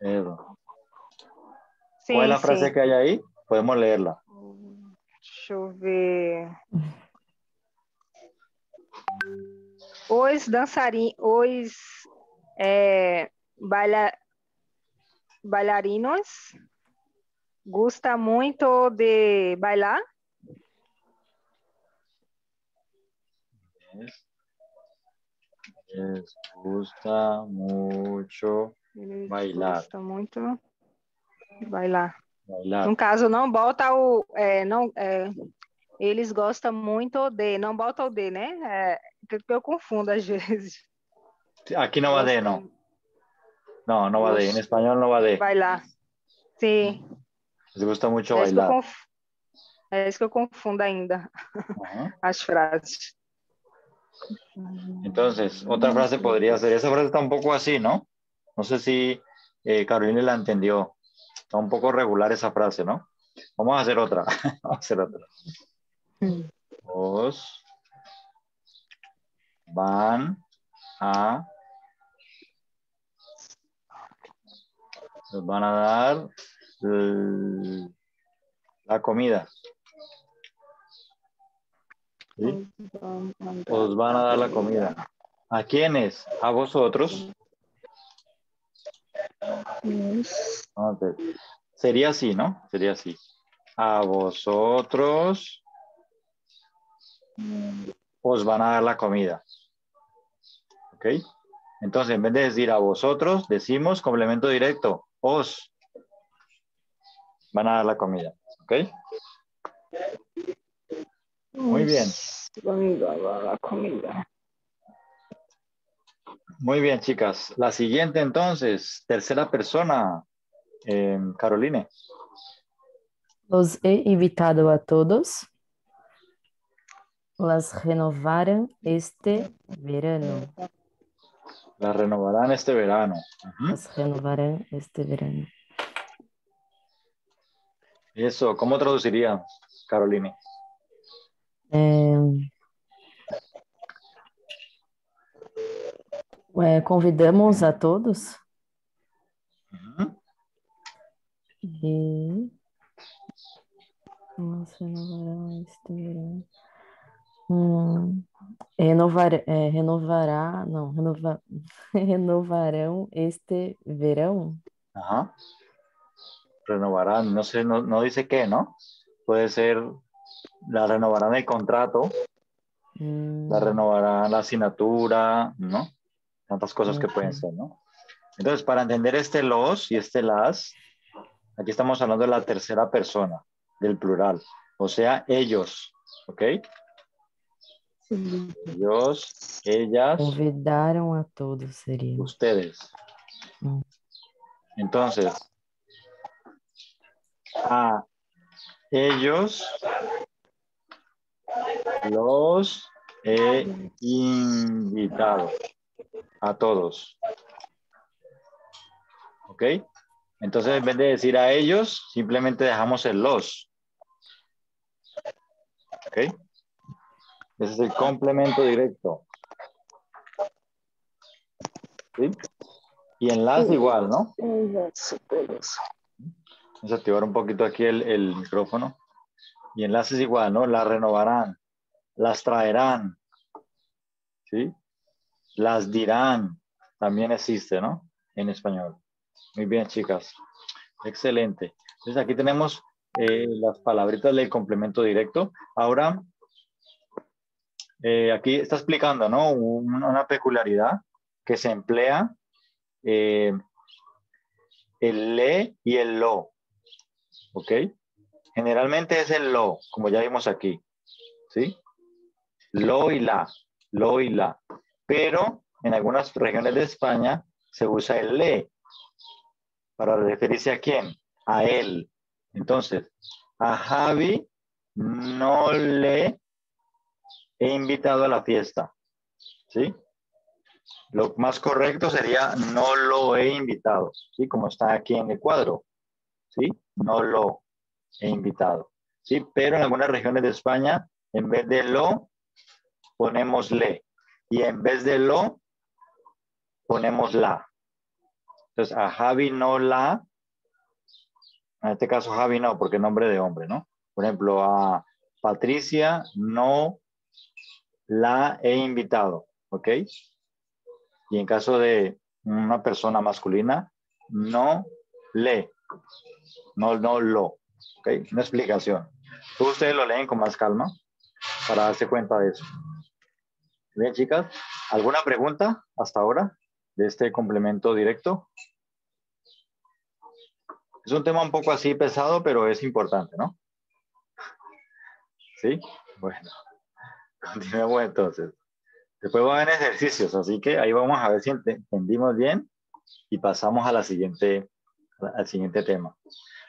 Eso. Sim, ¿Cuál es la frase que hay ahí? Podemos leerla. Deixa eu ver. Os dançarinos, os é, baila, bailarinos gosta muito de bailar. Les gusta mucho Eles Bailar. gostam muito bailar. bailar. No caso, não bota o. é, não, é, eles gostam muito de. Não bota o de, né? É, eu confundo às [LAUGHS] vezes. Aquí no va de, no. No, no va de. En español no va de. Bailar. Sim. Les gusta mucho É bailar. conf... é isso que eu confundo ainda, Ajá. [LAUGHS] as frases. Entonces, otra frase podría ser, esa frase está un poco así, ¿no? No sé si eh, Carolina la entendió. Está un poco regular esa frase, ¿no? Vamos a hacer otra. [LAUGHS] Vamos a hacer otra. Os van a nos van a dar l- la comida. ¿Sí? Os van a dar la comida. ¿A quiénes? A vosotros. Sería así, ¿no? Sería así. A vosotros os van a dar la comida. ¿Ok? Entonces, en vez de decir a vosotros, decimos complemento directo. Os van a dar la comida. ¿Ok? Muy bien. A comida. Muy bien, chicas. La siguiente entonces, tercera persona. Eh, Caroline. Los he invitado a todos. Las renovaram este verano. La renovarán este verano. Las renovarán este verano. Eso, ¿cómo traduciría, Caroline? É, é, convidamos a todos Ujú. e nós verão. Hum, renovar, é, renovará, não, renova, [LAUGHS] renovarão este verão. Ajá. Renovarán, no sé, no, no dice qué, ¿no? Puede ser, la renovarán el contrato, la renovarán la asignatura, ¿no? Tantas cosas que pueden ser, ¿no? Entonces, para entender este los y este las, aquí estamos hablando de la tercera persona, del plural, o sea, ellos, ¿ok? Ellos, ellas, convidaram a todos, seria. ustedes. Mm. Entonces, a ellos los he invitado a todos. ¿Ok? Entonces, en vez de decir a ellos, simplemente dejamos el los. ¿Ok? Ese es el complemento directo. ¿Sí? Y enlace igual, ¿no? Vamos a activar un poquito aquí el, el micrófono. Y enlaces igual, ¿no? Las renovarán, las traerán, ¿sí? Las dirán, también existe, ¿no? En español. Muy bien, chicas. Excelente. Entonces aquí tenemos eh, las palabritas del complemento directo. Ahora, eh, aquí está explicando, ¿no? Una, peculiaridad que se emplea eh, el le y el lo. ¿Ok? Generalmente es el lo, como ya vimos aquí. ¿Sí? Lo y la. Lo y la. Pero en algunas regiones de España se usa el le para referirse a quién? A él. Entonces, a Javi no le he invitado a la fiesta. ¿Sí? Lo más correcto sería no lo he invitado, ¿sí? Como está aquí en el cuadro, ¿sí? No lo he invitado, ¿sí? Pero en algunas regiones de España, en vez de lo, ponemos le. Y en vez de lo, ponemos la. Entonces, a Javi no la, en este caso Javi no, porque es nombre de hombre, ¿no? Por ejemplo, a Patricia no la he invitado, ¿ok? Y en caso de una persona masculina, no le, no, no lo, ¿ok? Una explicación. Ustedes lo leen con más calma para darse cuenta de eso. Bien, chicas, ¿alguna pregunta hasta ahora de este complemento directo? Es un tema un poco así pesado, pero es importante, ¿no? ¿Sí? Bueno, [LAUGHS] continuemos entonces. Después va a haber ejercicios, así que ahí vamos a ver si entendimos bien y pasamos a la siguiente, al siguiente tema.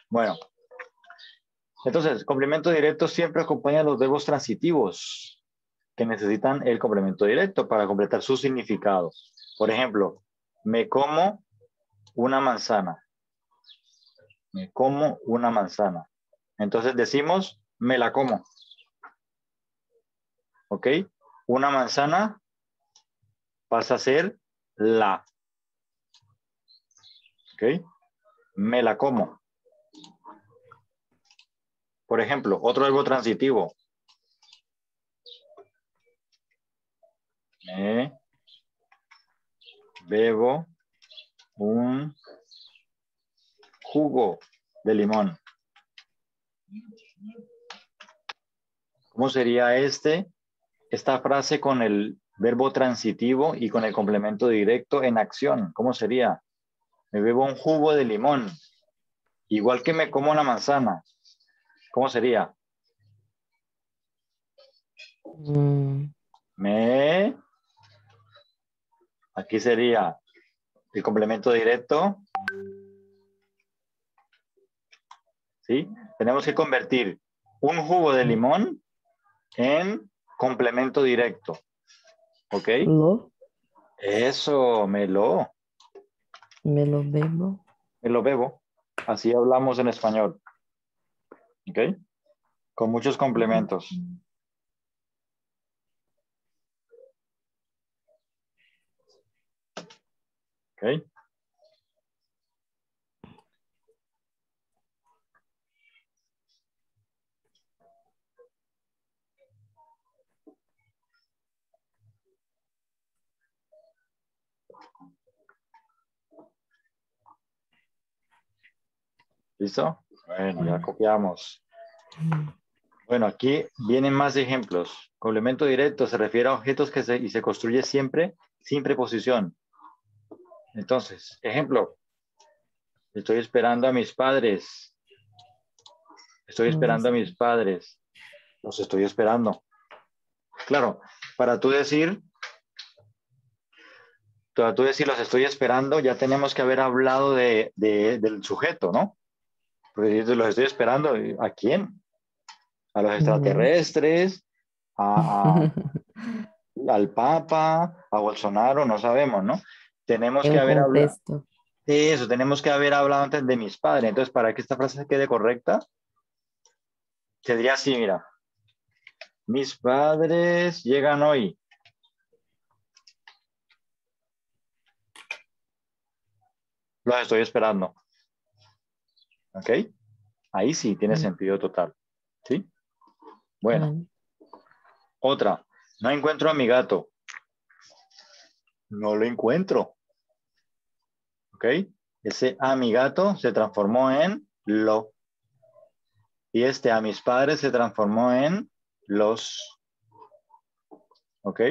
Bueno, entonces, complemento directo siempre acompaña a los verbos transitivos que necesitan el complemento directo para completar su significado. Por ejemplo, me como una manzana. Me como una manzana. Entonces decimos, me la como. ¿Ok? Una manzana pasa a ser la. ¿Ok? Me la como. Por ejemplo, otro verbo transitivo. me bebo un jugo de limón. ¿Cómo sería este? Esta frase con el verbo transitivo y con el complemento directo en acción. ¿Cómo sería? Me bebo un jugo de limón. Igual que me como una manzana. ¿Cómo sería? Mm. Me Aquí sería el complemento directo. ¿Sí? Tenemos que convertir un jugo de limón en complemento directo. ¿Ok? Eso, me lo. Me lo bebo. Me lo bebo. Así hablamos en español. ¿Ok? Con muchos complementos. Okay. ¿Listo? Bueno, ya copiamos. Bueno, aquí vienen más ejemplos. Complemento directo se refiere a objetos que se, y se construye siempre sin preposición. Entonces, ejemplo, estoy esperando a mis padres. Estoy esperando a mis padres. Los estoy esperando. Claro, para tú decir, para tú decir los estoy esperando, ya tenemos que haber hablado de, del sujeto, ¿no? Porque los estoy esperando, ¿a quién? A los extraterrestres, a, [LAUGHS] al Papa, a Bolsonaro, no sabemos, ¿no? Tenemos que haber hablado. Eso, tenemos que haber hablado antes de mis padres. Entonces, para que esta frase quede correcta, se diría así, mira. Mis padres llegan hoy. Los estoy esperando. ¿Ok? Ahí sí tiene Mm. sentido total. ¿Sí? Bueno, otra. No encuentro a mi gato. No lo encuentro. ¿Ok? Ese a mi gato se transformó en lo. Y este a mis padres se transformó en los. ¿Ok?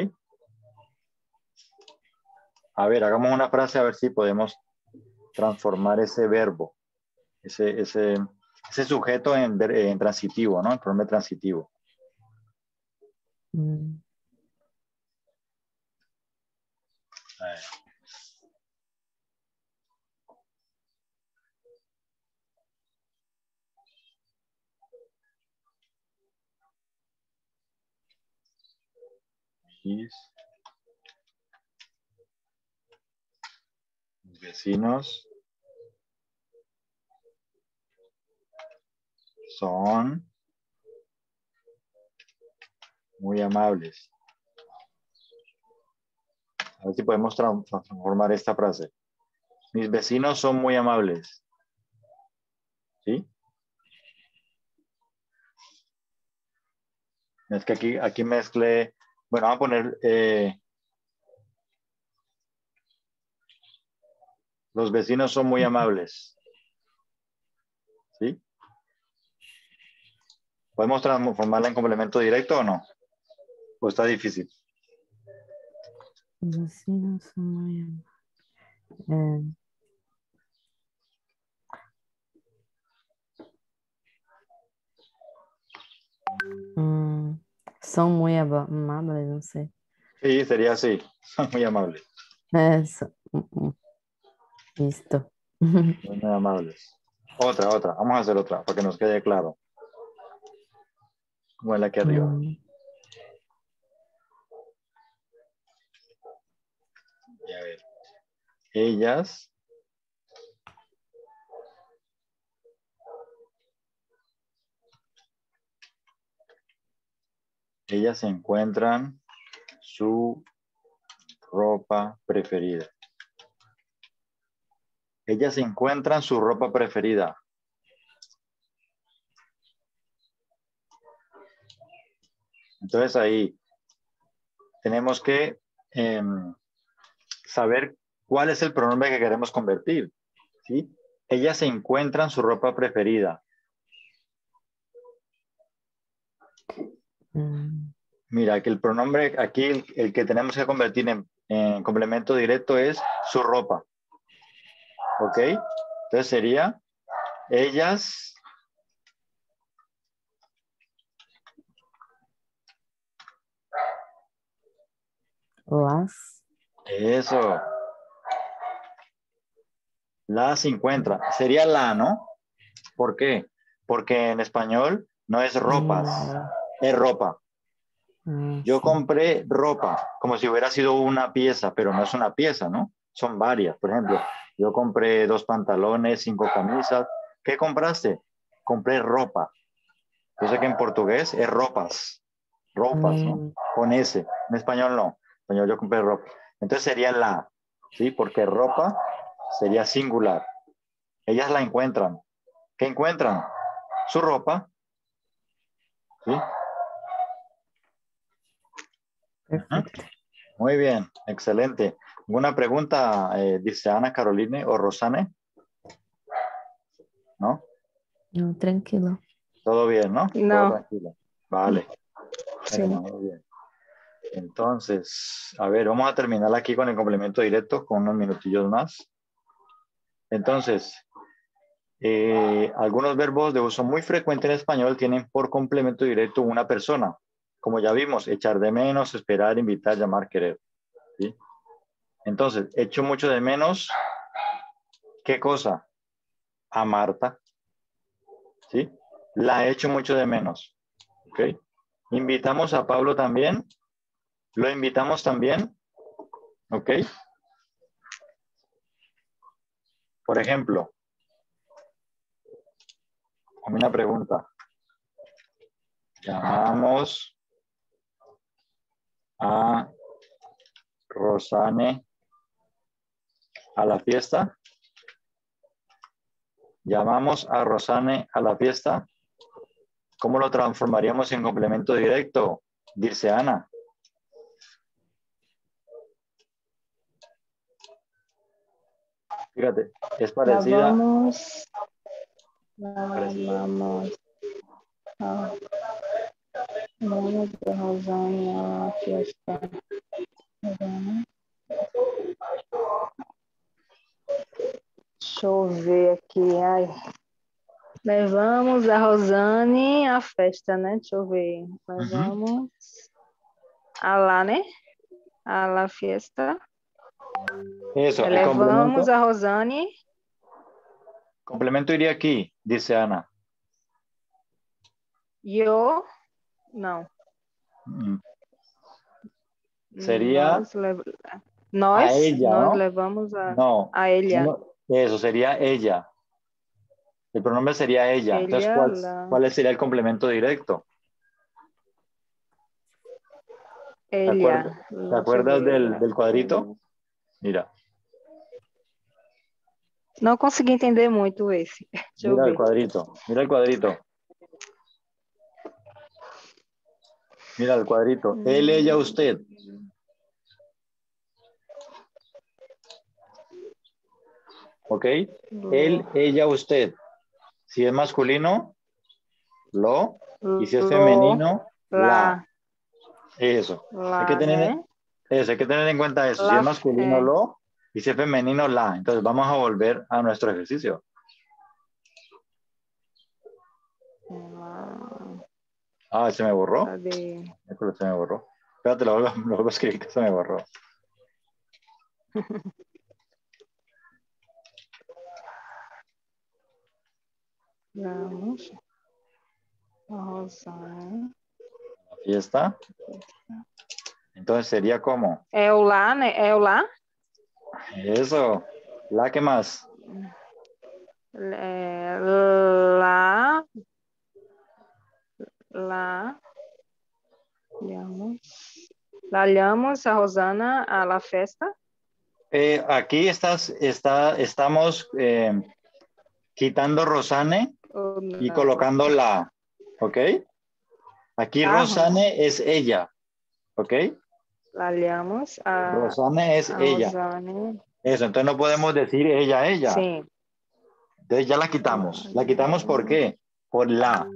A ver, hagamos una frase a ver si podemos transformar ese verbo, ese, ese, ese sujeto en, en transitivo, ¿no? En pronombre transitivo. mm. Vecinos son muy amables. A ver si podemos tra- transformar esta frase. Mis vecinos son muy amables. ¿Sí? Es que aquí, aquí mezclé, bueno, vamos a poner, eh, los vecinos son muy amables. ¿Sí? ¿Podemos transformarla en complemento directo o no? ¿O está difícil? Los vecinos son muy am- eh, mm, son muy amables, no sé. Sí, sería así. [LAUGHS] Son muy amables. Eso. mm, mm. Listo. [LAUGHS] Muy amables. Otra, otra. Vamos a hacer otra para que nos quede claro. Como es la que arriba. Mm, Y a ver. Ellas ellas encuentran su ropa preferida. Ellas encuentran su ropa preferida. Entonces ahí tenemos que em, saber cuál es el pronombre que queremos convertir. ¿sí? Ellas encuentran su ropa preferida. mm, Mira, que el pronombre aquí, el, el que tenemos que convertir en, en complemento directo es su ropa. ¿Ok? Entonces sería, ellas Las. Eso. Las encuentra. Sería la, ¿no? ¿Por qué? Porque en español no es ropas, Mm, es ropa. ah, Yo sí. compré ropa como si hubiera sido una pieza, pero no es una pieza, ¿no? Son varias. Por ejemplo, yo compré dos pantalones, cinco camisas. ¿Qué compraste? Compré ropa. Yo sé que en portugués es ropas. Ropas, ¿no? Mm, con S. En español no. Español yo compré ropa. Entonces sería la, ¿sí? Porque ropa sería singular. Ellas la encuentran. ¿Qué encuentran? Su ropa. ¿Sí? perfecto. Muy bien, excelente. ¿Alguna pregunta, eh, dice Ana Caroline o Rosane? ¿No? No, tranquilo. Todo bien, ¿no? Todo No. tranquilo. Vale. Sí. Bueno, muy bien. Entonces, a ver, vamos a terminar aquí con el complemento directo con unos minutillos más. Entonces, eh, algunos verbos de uso muy frecuente en español tienen por complemento directo una persona. Como ya vimos, echar de menos, esperar, invitar, llamar, querer. ¿sí? Entonces, echo mucho de menos. ¿Qué cosa? A Marta. ¿Sí? La echo mucho de menos. ¿Ok? Invitamos a Pablo también. Lo invitamos también. ¿Ok? Por ejemplo, una pregunta. Llamamos a Rosane a la fiesta. Llamamos a Rosane a la fiesta. ¿Cómo lo transformaríamos en complemento directo? Dice Ana. Fíjate, es parecida. La vamos. La vamos. a- Vamos de Rosane a la fiesta. Deixa eu ver aqui. Ai. Levamos a Rosane à festa, né? Deixa eu ver. Levamos a lá, né? A la fiesta. Eso, el Levamos complemento, a Rosane. complemento iría aquí, dice Ana. Eu. Não. Mm, Sería Nós, nós, a ella, nós ¿no? levamos a, No, a ella. eso sería ella. El pronombre sería ella. Entonces, Ella, ¿cuál, la- cuál sería el complemento directo? Ella. acuerdas- ¿Te Deixa eu acuerdas del, del cuadrito? Mira, Não consegui entender muito esse. [LAUGHS] Deixa eu mira el cuadrito, mira el cuadrito. Mira el cuadrito. Él, ella, usted. ¿Ok? Él, ella, usted. Si es masculino, lo. Y si es femenino, la. Eso. Hay que tener, né? Eso, hay que tener en cuenta eso. si La- es masculino, lo. Y si es femenino, la. Entonces vamos a volver a nuestro ejercicio. Lá, Ah, se me borró. se me borró. Espérate, lo vuelvo, [LAUGHS] lo vuelvo a escribir que se me borró. [LAUGHS] Vamos. Rosane. Fiesta. Entonces sería como. O lá, né? Lá? Eso. La que más. É, lá. Lá. Lhamos a Rosana a la festa. Eh, aquí estás, está, estamos eh, quitando Rosane y colocando la. ¿Ok? Aquí Ajá. Rosane es ella. ¿Ok? Lá lhamos a, Rosane es a ella. Rosane. Eso, entonces no podemos decir ella, ella. Sim. Entonces ya la quitamos. ¿La quitamos por qué? Por la.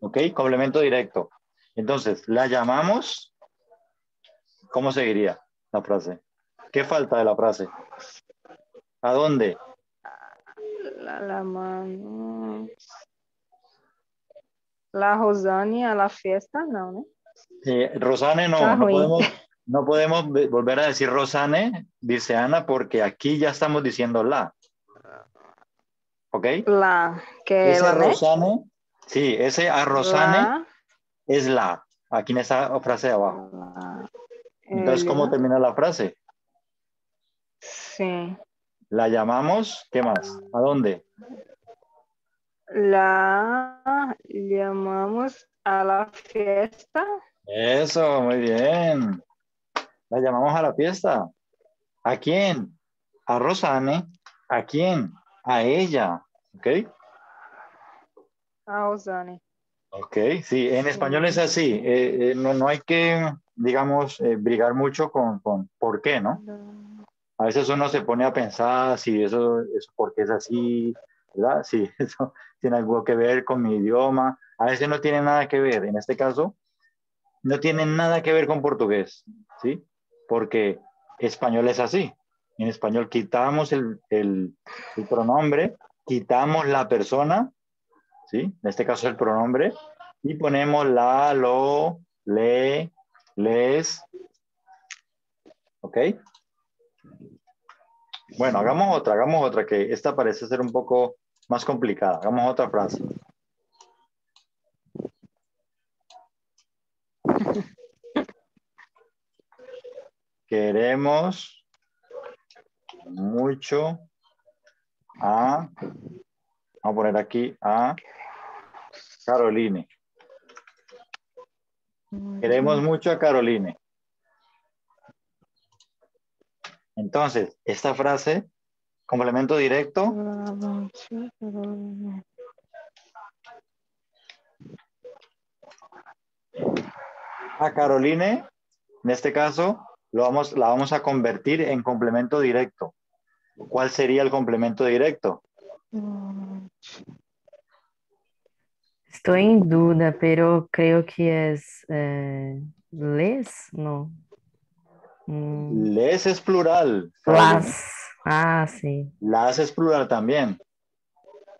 ¿Ok? Complemento directo. Entonces, la llamamos. ¿Cómo seguiría la frase? ¿Qué falta de la frase? ¿A dónde? La, la mano. La Rosane a la fiesta, não, né? Eh, Rosane no, Está no podemos, [LAUGHS] no podemos ve- volver a decir Rosane, dice Ana, porque aquí ya estamos diciendo la. ¿Ok? Lá, que Ese né? Rosane, sí, ese a Rosane es la, aquí en esa frase de abajo. Entonces, ¿cómo termina la frase? Sim. La llamamos, ¿qué más? ¿A dónde? Lá llamamos a la fiesta. Eso, muy bien. La llamamos a la fiesta. ¿A quién? A Rosane. ¿A quién? A ella. ¿Ok? A Rosane. Ok, sí, en español es así. Eh, eh, no, no hay que, digamos, eh, brigar mucho con, con por qué, ¿no? A veces uno se pone a pensar si eso, eso por qué es así, ¿verdad? [LAUGHS] Si eso tiene algo que ver con mi idioma. A veces no tiene nada que ver. En este caso, no tiene nada que ver con portugués, ¿sí? Porque español es así. En español quitamos el, el, pronombre, quitamos la persona, ¿sí? En este caso el pronombre, y ponemos la, lo, le, les. ¿Ok? Bueno, hagamos otra, hagamos otra, que esta parece ser un poco más complicada. Hagamos otra frase. Queremos mucho a, vamos a poner aquí a Caroline. Queremos mucho a Caroline. Entonces, esta frase, complemento directo, a Caroline, en este caso, lo vamos, la vamos a convertir en complemento directo. ¿Cuál sería el complemento directo? Estoy en duda, pero creo que es eh, les, no. Mm, Les es plural. las. Ah, sí. Las es plural también.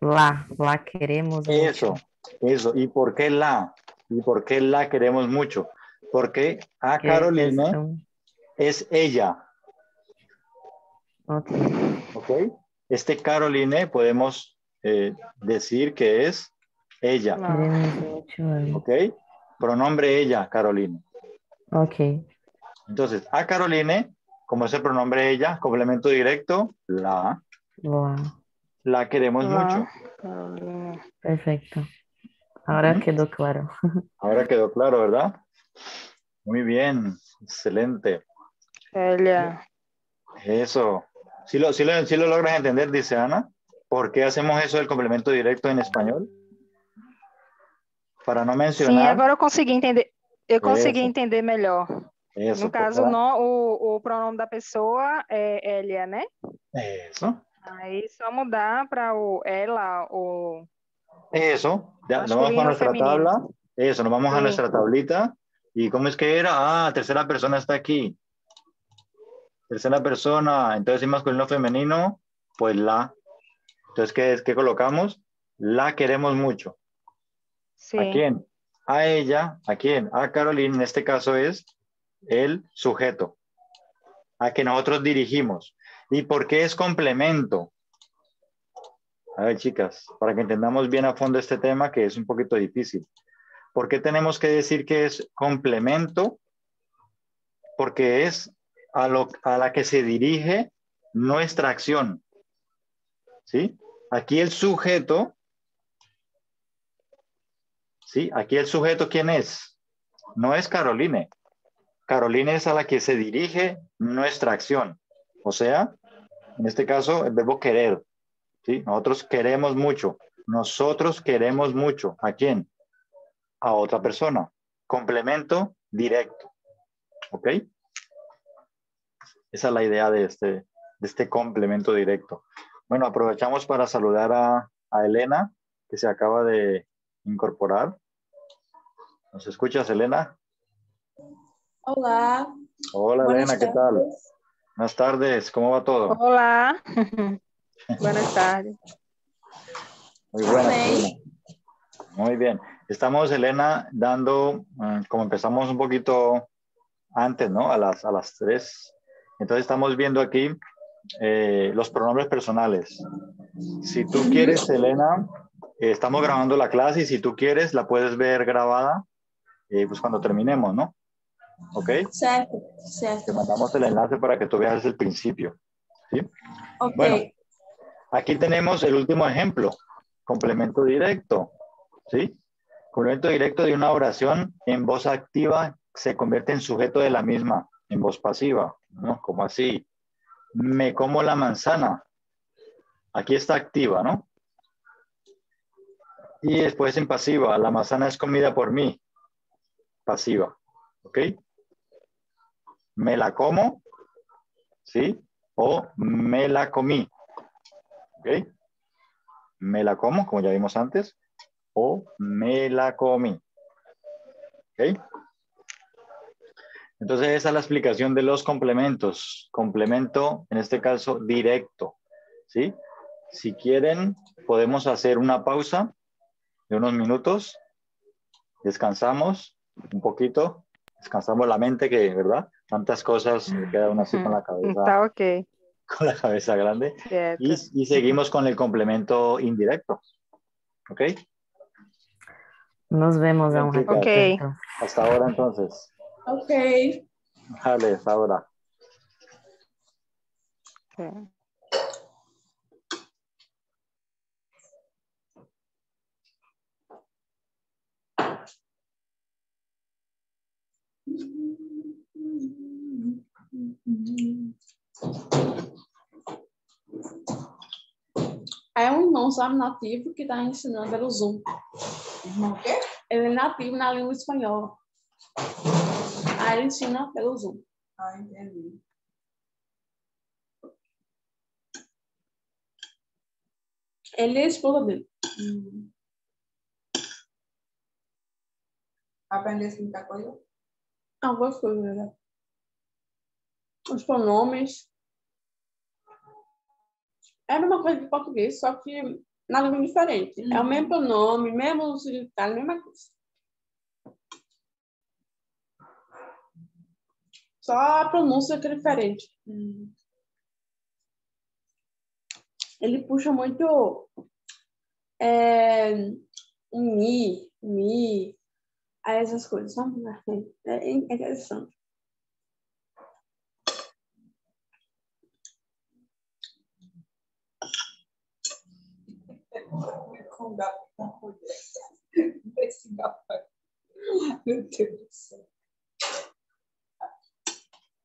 La, la queremos mucho. Eso, eso. ¿Y por qué la? ¿Y por qué la queremos mucho? Porque a Que Caroline es ella, Ok. ¿ok? Este Caroline podemos eh, decir que es ella, No. ¿ok? Pronombre ella, Caroline. Ok. Entonces, a Caroline, como es el pronombre ella, complemento directo, la, La. la queremos mucho. Perfecto. Ahora quedó claro. [LAUGHS] Ahora quedó claro, ¿verdad? Muy bien, excelente. Ella. Eso. Si lo, sí lo, sí lo logras entender, dice Ana. ¿Por qué hacemos eso del complemento directo en español? Para no Sim, mencionar. agora eu consegui entender. Eu consegui Isso. entender melhor. eso, No caso, para- não, o, o pronome da pessoa é ela, né? Eso. Aí só mudar para o ela ou Eso. Ya, nos vamos Masculino, a nuestra tabla. Eso, nos vamos a nuestra tablita. ¿Y cómo es que era? Ah, tercera persona está aquí. Tercera persona. Entonces, si masculino femenino, pues la. Entonces, ¿qué, es? ¿qué colocamos? La queremos mucho. ¿A quién? A ella. ¿A quién? A Carolina. En este caso es el sujeto. A que nosotros dirigimos. ¿Y por qué es complemento? A ver, chicas, para que entendamos bien a fondo este tema que es un poquito difícil. ¿Por qué tenemos que decir que es complemento? Porque es a, lo, la que se dirige nuestra acción. ¿Sí? Aquí el sujeto ¿sí? Aquí el sujeto, ¿quién es? No es Caroline. Caroline es a la que se dirige nuestra acción. O sea, en este caso, el verbo querer. ¿sí? Nosotros queremos mucho. Nosotros queremos mucho. ¿A quién? A otra persona. Complemento directo. ¿Ok? Esa es la idea de este, de este complemento directo. Bueno, aprovechamos para saludar a, a Elena, que se acaba de incorporar. ¿Nos escuchas, Elena? Hola, buenas Elena, ¿qué tal? Buenas tardes, ¿cómo va todo? Olá. [LAUGHS] Buenas tardes. Muy buenas. Elena. Muy bien. Estamos, Elena, dando, mm, como empezamos un poquito antes, ¿no? A las, a las tres. Entonces estamos viendo aquí eh, los pronombres personales. Si tú quieres, Elena, eh, estamos grabando la clase y si tú quieres, la puedes ver grabada, eh, pues cuando terminemos, ¿no? ¿Ok? Te mandamos el enlace para que tú veas el principio. ¿sí? Ok. Bueno. Aquí tenemos el último ejemplo, complemento directo, ¿sí? Complemento directo de una oración en voz activa se convierte en sujeto de la misma, en voz pasiva, ¿no? Como así, me como la manzana. Aquí está activa, ¿no? Y después en pasiva, la manzana es comida por mí, pasiva, ¿ok? Me la como, ¿sí? O me la comí. ¿Ok? Me la como, como ya vimos antes, o me la comí. ¿Ok? Entonces esa es la explicación de los complementos. Complemento, en este caso, directo. ¿Sí? Si quieren, podemos hacer una pausa de unos minutos. Descansamos un poquito. Descansamos la mente, que, ¿verdad? Tantas cosas, queda uno así con la cabeza, Tá ok. con la cabeza grande. Y, y seguimos con el complemento indirecto. ¿Ok? Nos vemos a un Bien, ratito. Ok. Hasta ahora entonces. Ok. Vale. É. É um irmão, sabe, nativo, que está ensinando pelo Zoom. Irmão o quê? Ele é nativo na língua espanhola. Aí ele ensina pelo Zoom. Ah, entendi. Ele é a esposa dele. Hum. Aprendesse muita coisa? Algumas coisas, né? Os pronomes. É a mesma coisa que português, só que na língua diferente. É o mesmo pronome, mesmo significado, mesma coisa. Só a pronúncia que é diferente. Hum. Ele puxa muito é, um mi, mi, essas coisas, sabe? É interessante. Com gato com colher. Esse gato. Meu Deus do céu.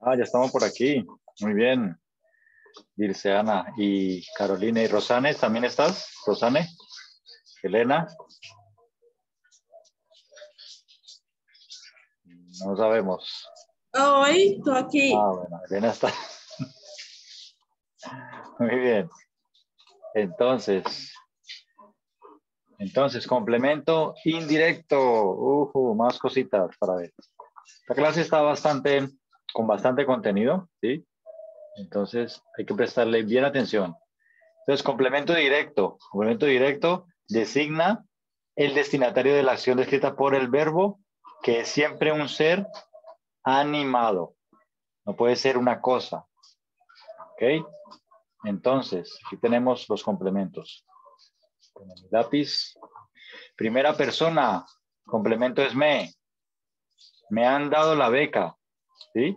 Ah, ya estamos por aquí. Muy bien. Ana y Carolina y Rosane, ¿también estás? Rosane, Elena. No sabemos. Oi, estoy aquí. Ah, bueno, Elena está. [LAUGHS] Muy bien. Entonces, entonces, complemento indirecto. Uh, más cositas para ver. La clase está bastante, con bastante contenido, ¿sí? Entonces, hay que prestarle bien atención. Entonces, complemento directo. Complemento directo designa el destinatario de la acción descrita por el verbo, que es siempre un ser animado. No puede ser una cosa. ¿Ok? Entonces, aquí tenemos los complementos. lápiz. Primera persona, complemento es me. Me han dado la beca. ¿Sí?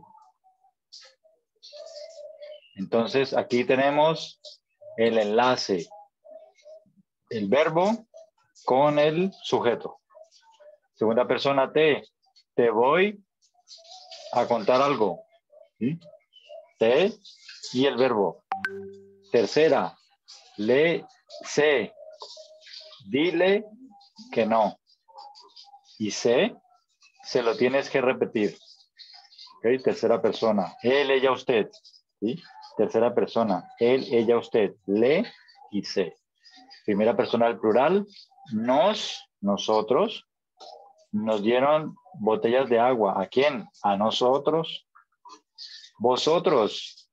Entonces, aquí tenemos el enlace, el verbo con el sujeto. Segunda persona, te. Te voy a contar algo. ¿Sí? Te y el verbo. Tercera, le, sé. Dile que no. Y sé, se lo tienes que repetir. Tercera persona. Él, ella, usted. ¿Sí? Tercera persona. Él, ella, usted. Le y sé. Primera persona del plural. Nos, nosotros. Nos dieron botellas de agua. ¿A quién? A nosotros. Vosotros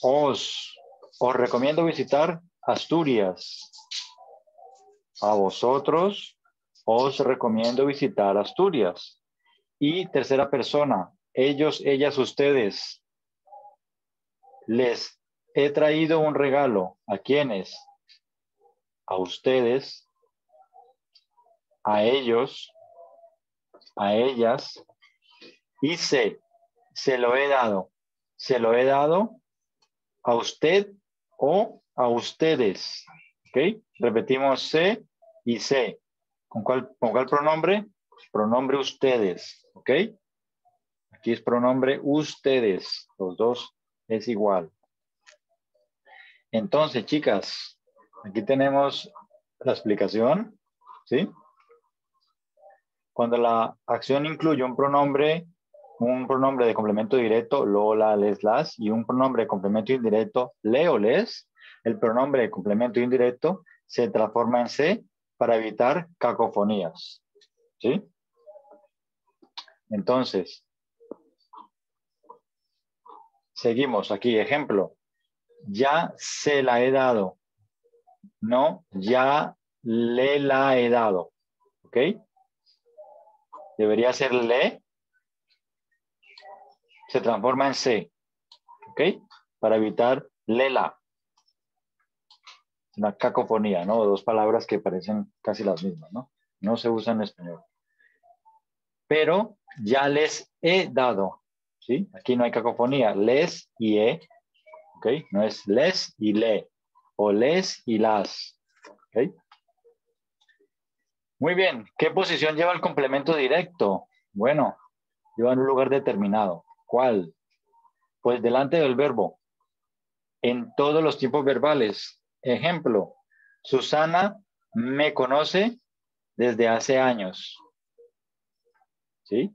os, os recomiendo visitar Asturias. A vosotros os recomiendo visitar Asturias. Y tercera persona, ellos, ellas, ustedes. Les he traído un regalo. ¿A quiénes? A ustedes, a ellos, a ellas. Y se, se lo he dado. Se lo he dado a usted o a ustedes. ¿Ok? Repetimos C y C. ¿Con cuál, con cuál pronombre? Pronombre ustedes. ¿Ok? Aquí es pronombre ustedes. Los dos es igual. Entonces, chicas, aquí tenemos la explicación. ¿Sí? Cuando la acción incluye un pronombre un pronombre de complemento directo, Lola, les, las, y un pronombre de complemento indirecto, leo, les, el pronombre de complemento indirecto se transforma en C para evitar cacofonías. ¿Sí? Entonces, seguimos aquí. Ejemplo, ya se la he dado. No, ya le la he dado. ¿Ok? Debería ser le se transforma en C. ¿Ok? Para evitar lela. Una cacofonía, ¿no? Dos palabras que parecen casi las mismas, ¿no? No se usan en español. Pero ya les he dado, ¿sí? Aquí no hay cacofonía, les y he, ¿ok? No es les y le, o les y las, ¿ok? Muy bien, ¿qué posición lleva el complemento directo? Bueno, lleva en un lugar determinado. ¿Cuál? Pues delante del verbo. En todos los tiempos verbales. Ejemplo, Susana me conoce desde hace años. ¿Sí?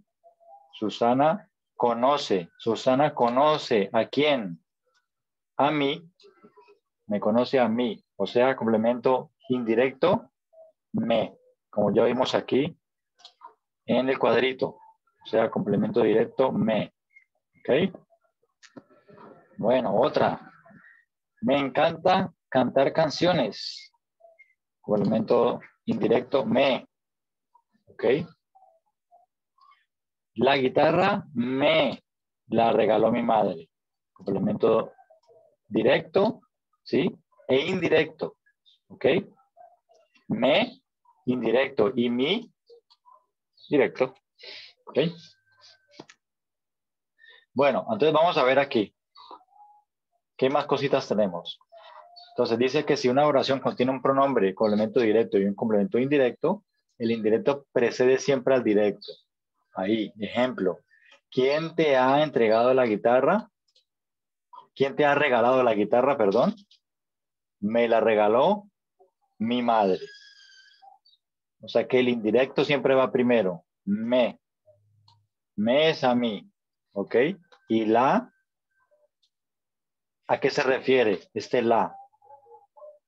Susana conoce. Susana conoce a quién? A mí. Me conoce a mí. O sea, complemento indirecto, me. Como ya vimos aquí en el cuadrito. O sea, complemento directo, me. ¿Ok? Bueno, otra. Me encanta cantar canciones. Complemento indirecto, me. ¿Ok? La guitarra me la regaló mi madre. Complemento directo, ¿sí? E indirecto. ¿Ok? Me, indirecto. Y mi, directo. ¿Ok? Bueno, entonces vamos a ver aquí. ¿Qué más cositas tenemos? Entonces dice que si una oración contiene un pronombre, complemento directo y un complemento indirecto, el indirecto precede siempre al directo. Ahí, ejemplo. ¿Quién te ha entregado la guitarra? ¿Quién te ha regalado la guitarra, perdón? Me la regaló mi madre. O sea que el indirecto siempre va primero. Me. Me es a mí. ¿Ok? Y la. ¿A qué se refiere este la?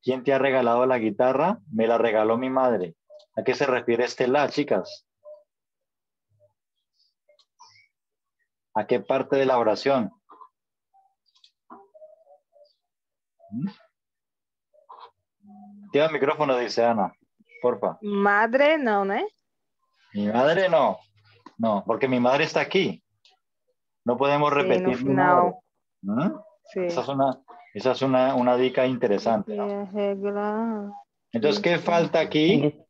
¿Quién te ha regalado la guitarra? Me la regaló mi madre. ¿A qué se refiere este la, chicas? ¿A qué parte de la oración? ¿Mm? Tiene el micrófono, dice Ana. Porfa. Madre, não, né? Mi madre no. No, porque mi madre está aquí. No podemos Sí, no repetir mi final. madre. ¿Mm? Sí. Esa es una, esa es una, una dica interesante. ¿no? Entonces, ¿qué falta aquí? Gui-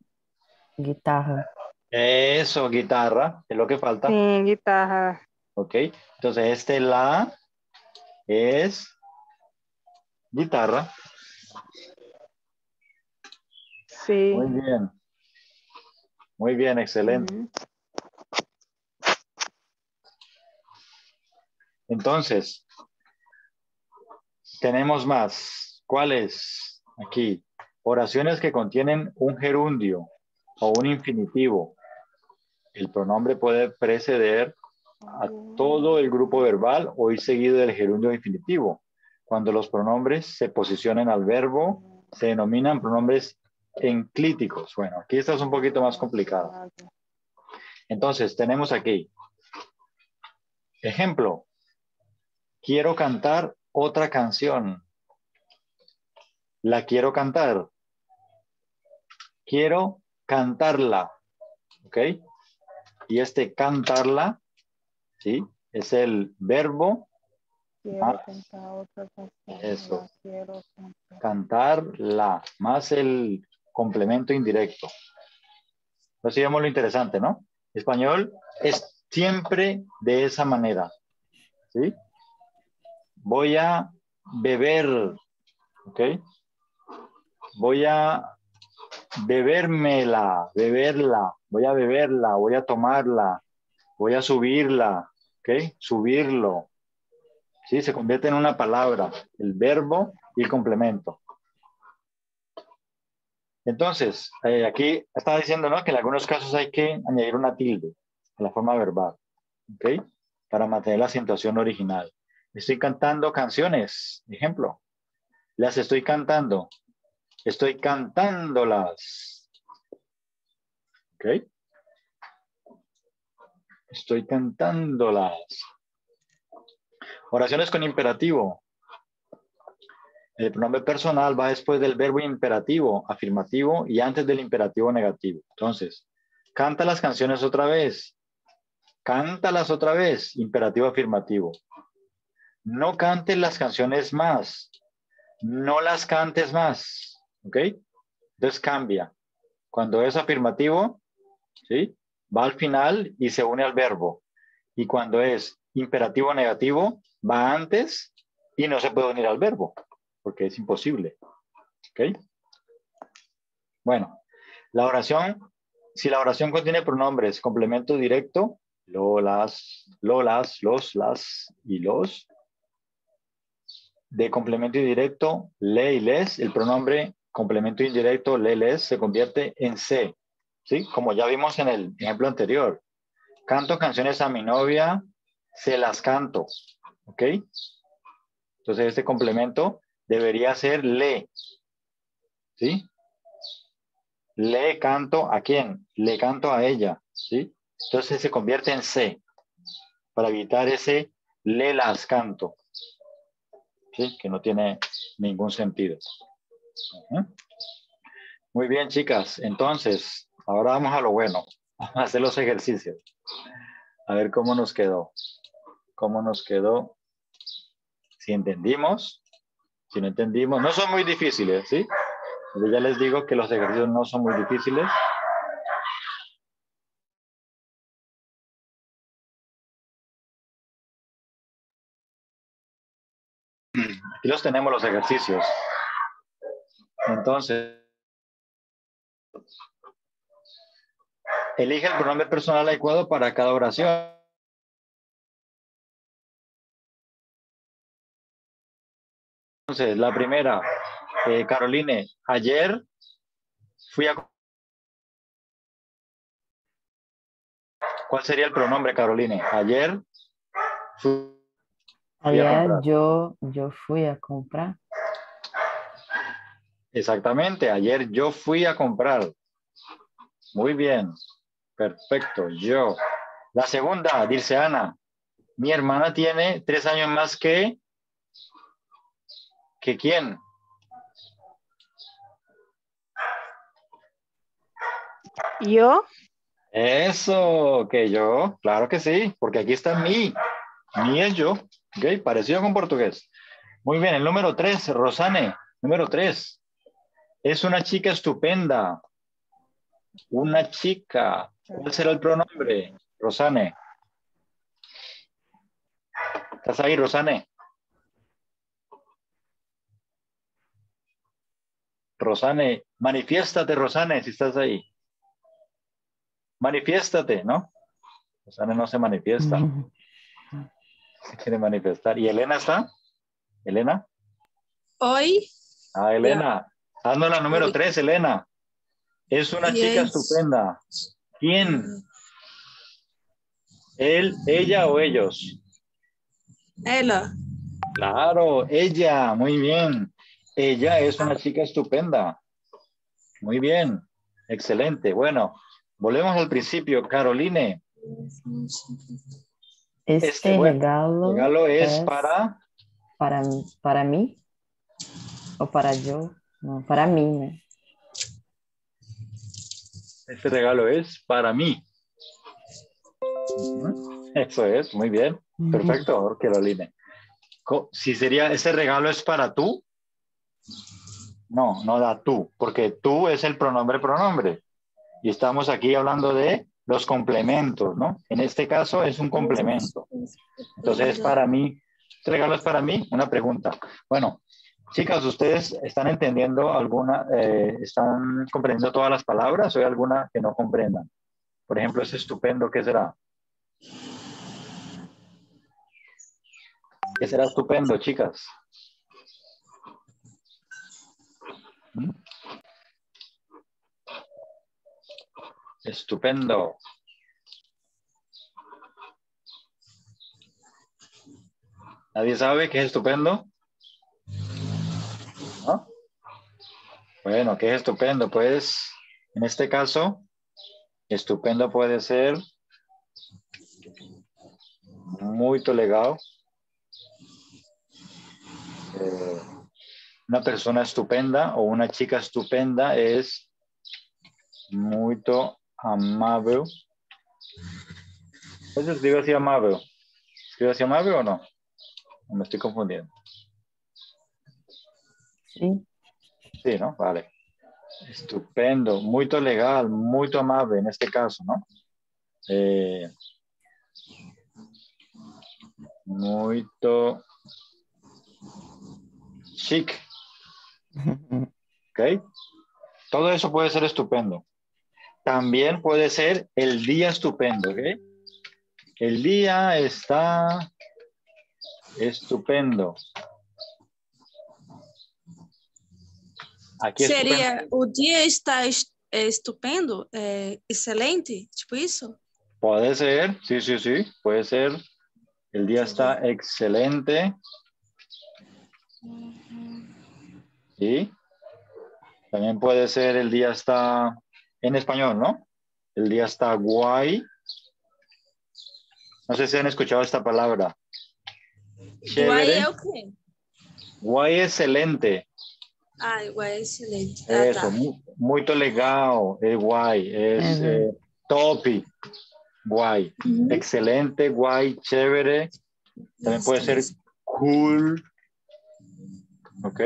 Guitarra. Eso, guitarra, es lo que falta. Sim, guitarra. Ok. Entonces, este la es guitarra. Sim. Muy bien. Muy bien, excelente. Entonces, tenemos más. ¿Cuáles? Aquí. Oraciones que contienen un gerundio o un infinitivo. El pronombre puede preceder a todo el grupo verbal o seguido del gerundio infinitivo. Cuando los pronombres se posicionan al verbo, se denominan pronombres enclíticos. Bueno, aquí esto es un poquito más complicado. Entonces, tenemos aquí. Ejemplo. Quiero cantar otra canción. La quiero cantar. Quiero cantarla. ¿Ok? Y este cantarla, ¿sí? Es el verbo Ah. cantar canção. Eso. Quero cantar. cantarla, más el complemento indirecto. Así vemos lo interesante, ¿no? Español es siempre de esa manera. ¿Sí? Voy a beber, ¿ok? Voy a bebérmela, beberla, voy a beberla, voy a tomarla, voy a subirla, ¿ok? Subirlo. ¿Sí? Se convierte en una palabra, el verbo y el complemento. Entonces, eh, aquí estaba diciendo, ¿no? Que en algunos casos hay que añadir una tilde a la forma verbal, ¿ok? Para mantener la acentuación original. Estoy cantando canciones, ejemplo. Las estoy cantando. Estoy cantándolas. ¿Ok? Estoy cantándolas. Oraciones con imperativo. El pronombre personal va después del verbo imperativo, afirmativo y antes del imperativo negativo. Entonces, canta las canciones otra vez. Cántalas otra vez, imperativo afirmativo. No cantes las canciones más. No las cantes más. ¿Ok? Entonces cambia. Cuando es afirmativo, ¿sí? Va al final y se une al verbo. Y cuando es imperativo negativo, va antes y no se puede unir al verbo porque es imposible. ¿Ok? Bueno, la oración, si la oración contiene pronombres, complemento directo, lo, las, lo, las, los, las y los. De complemento indirecto, le y les, el pronombre complemento indirecto, le, les, se convierte en se. ¿Sí? Como ya vimos en el ejemplo anterior. Canto canciones a mi novia, se las canto. ¿Ok? Entonces este complemento debería ser le. ¿Sí? Le canto a quién? Le canto a ella. ¿Sí? Entonces se convierte en se. Para evitar ese le las canto. ¿Sí? Que no tiene ningún sentido. Muy bien, chicas. Entonces, ahora vamos a lo bueno. Vamos [LAUGHS] a hacer los ejercicios. A ver cómo nos quedó. ¿Cómo nos quedó? Si entendimos, si no entendimos, no son muy difíciles, ¿sí? Ya les digo que los ejercicios no son muy difíciles. Aquí los tenemos los ejercicios. Entonces, Elige el pronombre personal adecuado para cada oración. Entonces, la primera, eh, Caroline, ayer fui a... ¿Cuál sería el pronombre, Caroline? Ayer... Ayer yo, yo fui a comprar. Exactamente, ayer yo fui a comprar. Muy bien perfecto, yo. La segunda, dice Ana, mi hermana tiene tres años más que... ¿Que quién? Yo, Eso, que yo, claro que sí, porque aquí está mi. Mi es yo, ¿ok? Parecido con portugués. Muy bien, el número tres, Rosane, número tres. Es una chica estupenda. Una chica. ¿Cuál será el pronombre? Rosane. ¿Estás ahí, Rosane? Rosane, manifiéstate, Rosane, si estás ahí. Manifiéstate, ¿no? Rosane no se manifiesta. [LAUGHS] Se quiere manifestar. ¿Y Elena está? ¿Elena? Hoy, Ah, Elena. Haznos la número tres, Elena. Es una chica estupenda. ¿Quién? ¿Él, ella o ellos? ela, Claro, ella. Muy bien. Ella es una chica estupenda. Muy bien. Excelente. Bueno, volvemos al principio. Caroline, Este, Este, bueno, regalo, es es para... para, para mí o para yo. No, para mí? Este regalo es para mí. Eso es, muy bien. Perfecto, Caroline. Co- Si sería, ese regalo es para tú. No, no da tú, porque tú es el pronombre pronombre. Y estamos aquí hablando de los complementos, ¿no? En este caso es un complemento. Entonces es para mí. ¿Este regalo es para mí? Una pregunta. Bueno, chicas, ¿ustedes están entendiendo alguna, eh, están comprendiendo todas las palabras o hay alguna que no comprendan? Por ejemplo, es estupendo, ¿qué será? ¿Qué será estupendo, chicas? ¿Mm? Estupendo. ¿Nadie sabe qué es estupendo? Bueno, ¿qué es estupendo? Pues, en este caso, estupendo puede ser muy legal. Eh, una persona estupenda o una chica estupenda es muy amable. ¿Puedes escribir así amable? ¿Escribe así amable o no? ¿O Me estoy confundiendo. Sí. Sí, ¿no? Vale. Estupendo, muy legal, muy amable en este caso, ¿no? Eh, muy chic, ¿ok? Todo eso puede ser estupendo. También puede ser el día estupendo, ¿ok? El día está estupendo. Aqui é seria o dia está es- é estupendo, é excelente, tipo isso? Puede ser, sí, sí, sí, puede ser. El día está excelente. Sí. También puede ser el día está en español, ¿no? El día está guay. No sé si han escuchado esta palabra. Chévere. é o quê? Guay excelente. Ah, é excelente. Ah, Eso, tá. mu- muy legal, es guay, es Ujú. eh, top, guay, Uhum. excelente, guay, chévere. También puede ser cool. ¿Ok?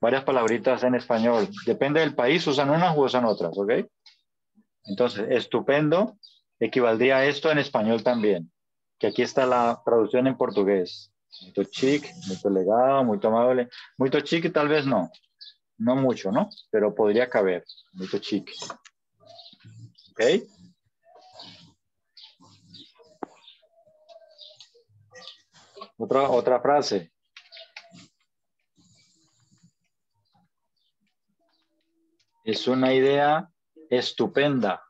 Varias palabritas en español. Depende del país, usan unas u usan otras, ¿ok? Entonces, estupendo equivaldría a esto en español también. Que aquí está la traducción en portugués. Muito chic, muito legal, muito amável. Muito chic talvez no, no mucho, ¿no? Pero podría caber. Muito chic. Ok? Otra, otra frase. Es una idea estupenda.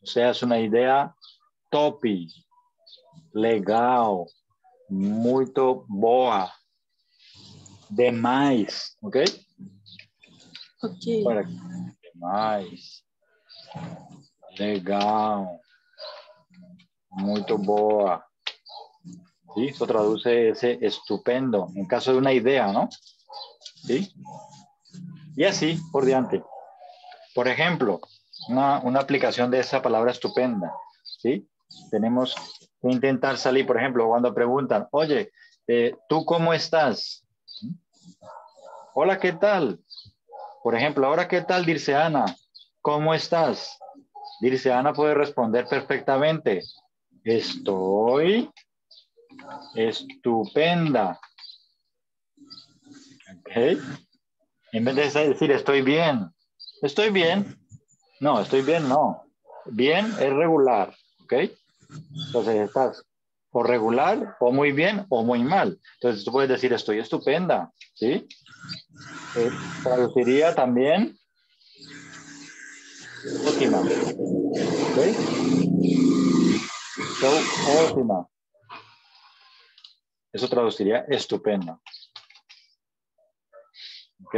O sea, es una idea topi legal, muito boa, demais, ok? Ok. Para demais, legal, muito boa. ¿Sí? Eso traduce ese estupendo, en caso de una idea, ¿no? ¿Sí? Y así, por diante. Por ejemplo, una, una aplicación de esa palabra estupenda, ¿sí? Tenemos intentar salir, por ejemplo, cuando preguntan, oye, eh, ¿tú cómo estás? Hola, ¿qué tal? Por ejemplo, ahora, ¿qué tal, dice Ana? ¿Cómo estás? Dice Ana puede responder perfectamente. Estoy estupenda. ¿Ok? En vez de decir estoy bien, estoy bien. No, estoy bien, no. Bien es regular. ¿Ok? Entonces estás o regular, o muy bien, o muy mal. Entonces tú puedes decir estoy estupenda. ¿Sí? Eh, traduciría también óptima. ¿Ok? So, óptima. Eso traduciría estupenda. ¿Ok?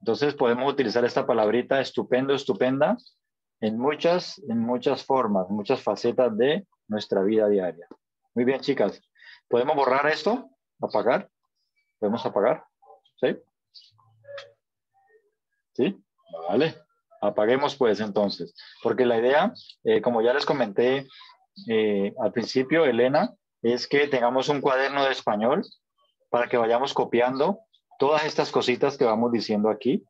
Entonces podemos utilizar esta palabrita estupendo, estupenda en muchas, en muchas formas, muchas facetas de nuestra vida diaria. Muy bien, chicas. ¿Podemos borrar esto? ¿Apagar? ¿Podemos apagar? ¿Sí? ¿Sí? Vale. Apaguemos pues entonces. Porque la idea, eh, como ya les comenté eh, al principio, Elena, es que tengamos un cuaderno de español para que vayamos copiando todas estas cositas que vamos diciendo aquí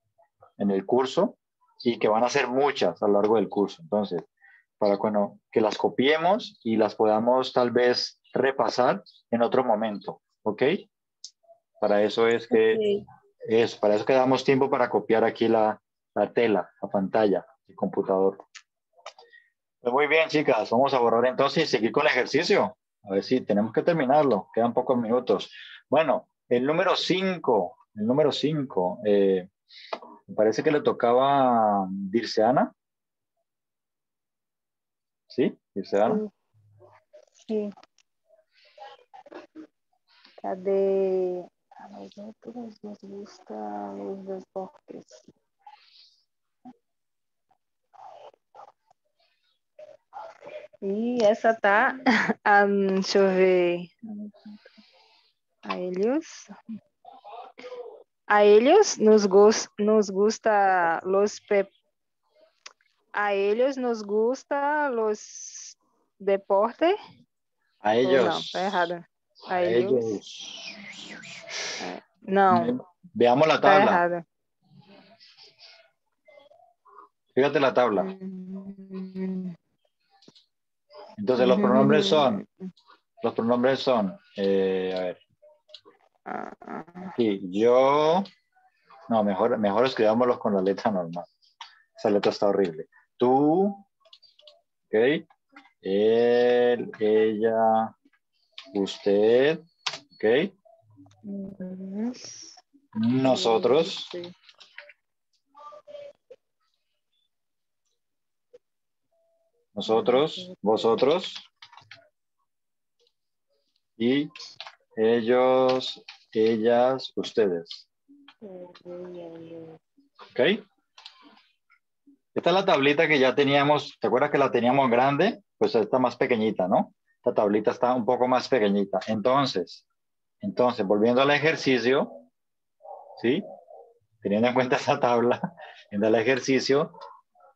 en el curso y que van a ser muchas a lo largo del curso. Entonces, para bueno, que las copiemos y las podamos tal vez repasar en otro momento, ¿ok? Para eso es que es, para eso que damos tiempo para copiar aquí la, la tela, la pantalla, el computador. Pues muy bien, chicas, vamos a borrar entonces y seguir con el ejercicio. A ver si tenemos que terminarlo, quedan pocos minutos. Bueno, el número 5, el número 5, parece que le tocaba Dirceana. ¿Sí? Dirceana. Sí. Cadê? A nosotros nos gusta los deportes. E essa tá. ah, deixa eu ver. A eles. A ellos nos, gus- nos gusta los pe- a ellos nos gusta los deportes. A ellos. não, tá errado. A, A ellos. ellos. Não, Veamos la tabla. errado. Fíjate la tabla. Entonces los pronombres son, los pronombres son, eh, a ver, sí, yo, no, mejor, mejor escribámoslos con la letra normal. Esa letra está horrible. Tú, ok, él, ella, usted, ok, nosotros, nosotros, vosotros, y ellos, ellas, ustedes. ¿Ok? Esta es la tablita que ya teníamos, ¿te acuerdas que la teníamos grande? Pues está más pequeñita, ¿no? Esta tablita está un poco más pequeñita. Entonces, entonces, volviendo al ejercicio, ¿sí? Teniendo en cuenta [LAUGHS] esa tabla, en el ejercicio,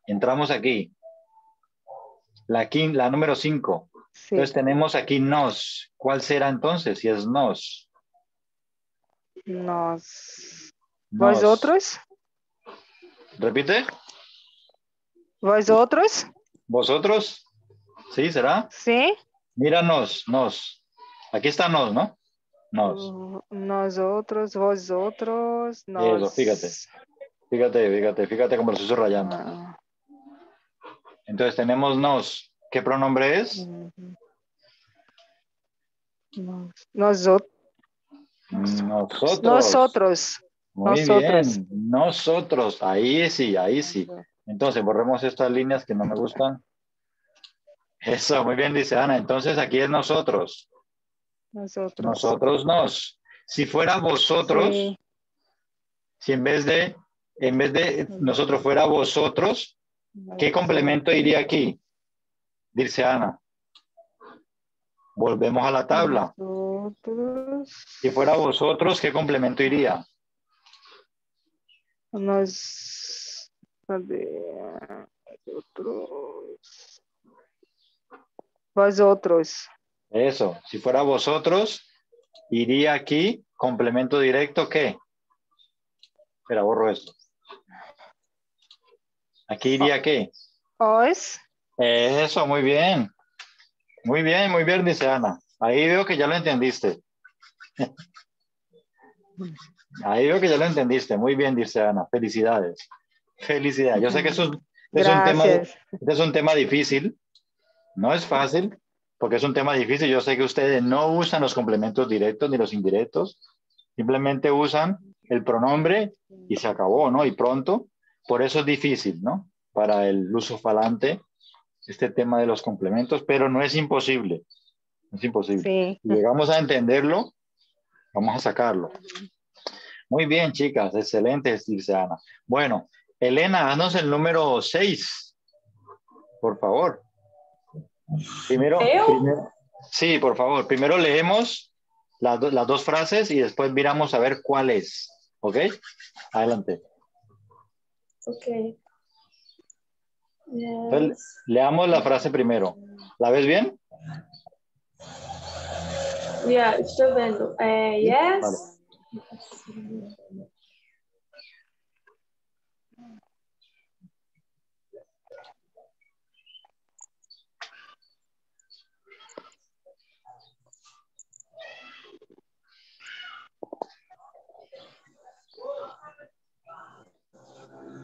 entramos aquí. La, la número 5. Sí. Entonces tenemos aquí nos. ¿Cuál será entonces? Si es nos. Nós. Nos. Vosotros? Repite. Vosotros? ¿Vosotros? ¿Sí? ¿Será? Sí. Mira nos, nos. Aquí está nos, ¿no? Nos. Uh, Nosotros, vosotros, Eso, nós. fíjate. Fíjate, fíjate, fíjate cómo lo estoy subrayando. Ah, Entonces tenemos nos. ¿Qué pronombre es? uhum. Nós. Nosot- Nosotros. Nosotros. Muy Nosotros. bien. Nosotros. Ahí sí, ahí sí. Entonces, borremos estas líneas que no me gustan. Eso, muy bien, dice Ana. Entonces, aquí es nosotros. Nosotros. Nosotros nos. Si fuera vosotros, Sí. si en vez de, en vez de nosotros fuera vosotros, ¿qué complemento iría aquí? Dice Ana. Volvemos a la tabla. Si fuera vosotros, ¿qué complemento iría? Cadê? Outros. Vosotros. Eso. Si fuera vosotros, iría aquí, complemento directo, ¿qué? Espera, borro esto. Aquí iría qué? Os. Eso, muy bien. Muy bien, muy bien, dice Ana. Ahí veo que ya lo entendiste. Ahí veo que ya lo entendiste. Muy bien, dice Ana. Felicidades. Felicidades. Yo sé que eso es, es un tema, es un tema difícil. No es fácil, porque es un tema difícil. Yo sé que ustedes no usan los complementos directos ni los indirectos. Simplemente usan el pronombre y se acabó, ¿no? Y pronto. Por eso es difícil, ¿no? Para el uso falante, este tema de los complementos, pero no es imposible. Es imposible. Sim. Si llegamos a entenderlo, vamos a sacarlo. Muy bien, chicas, excelente, dice Ana. Bueno, Elena, haznos el número 6, por favor. Primero, sí, por favor. Primero leemos las, do- las dos frases y después miramos a ver cuál es. ¿Ok? Adelante. Ok. Entonces, leamos la frase primero. ¿La ves bien? Yeah, estou vendo. É, yes. Vale.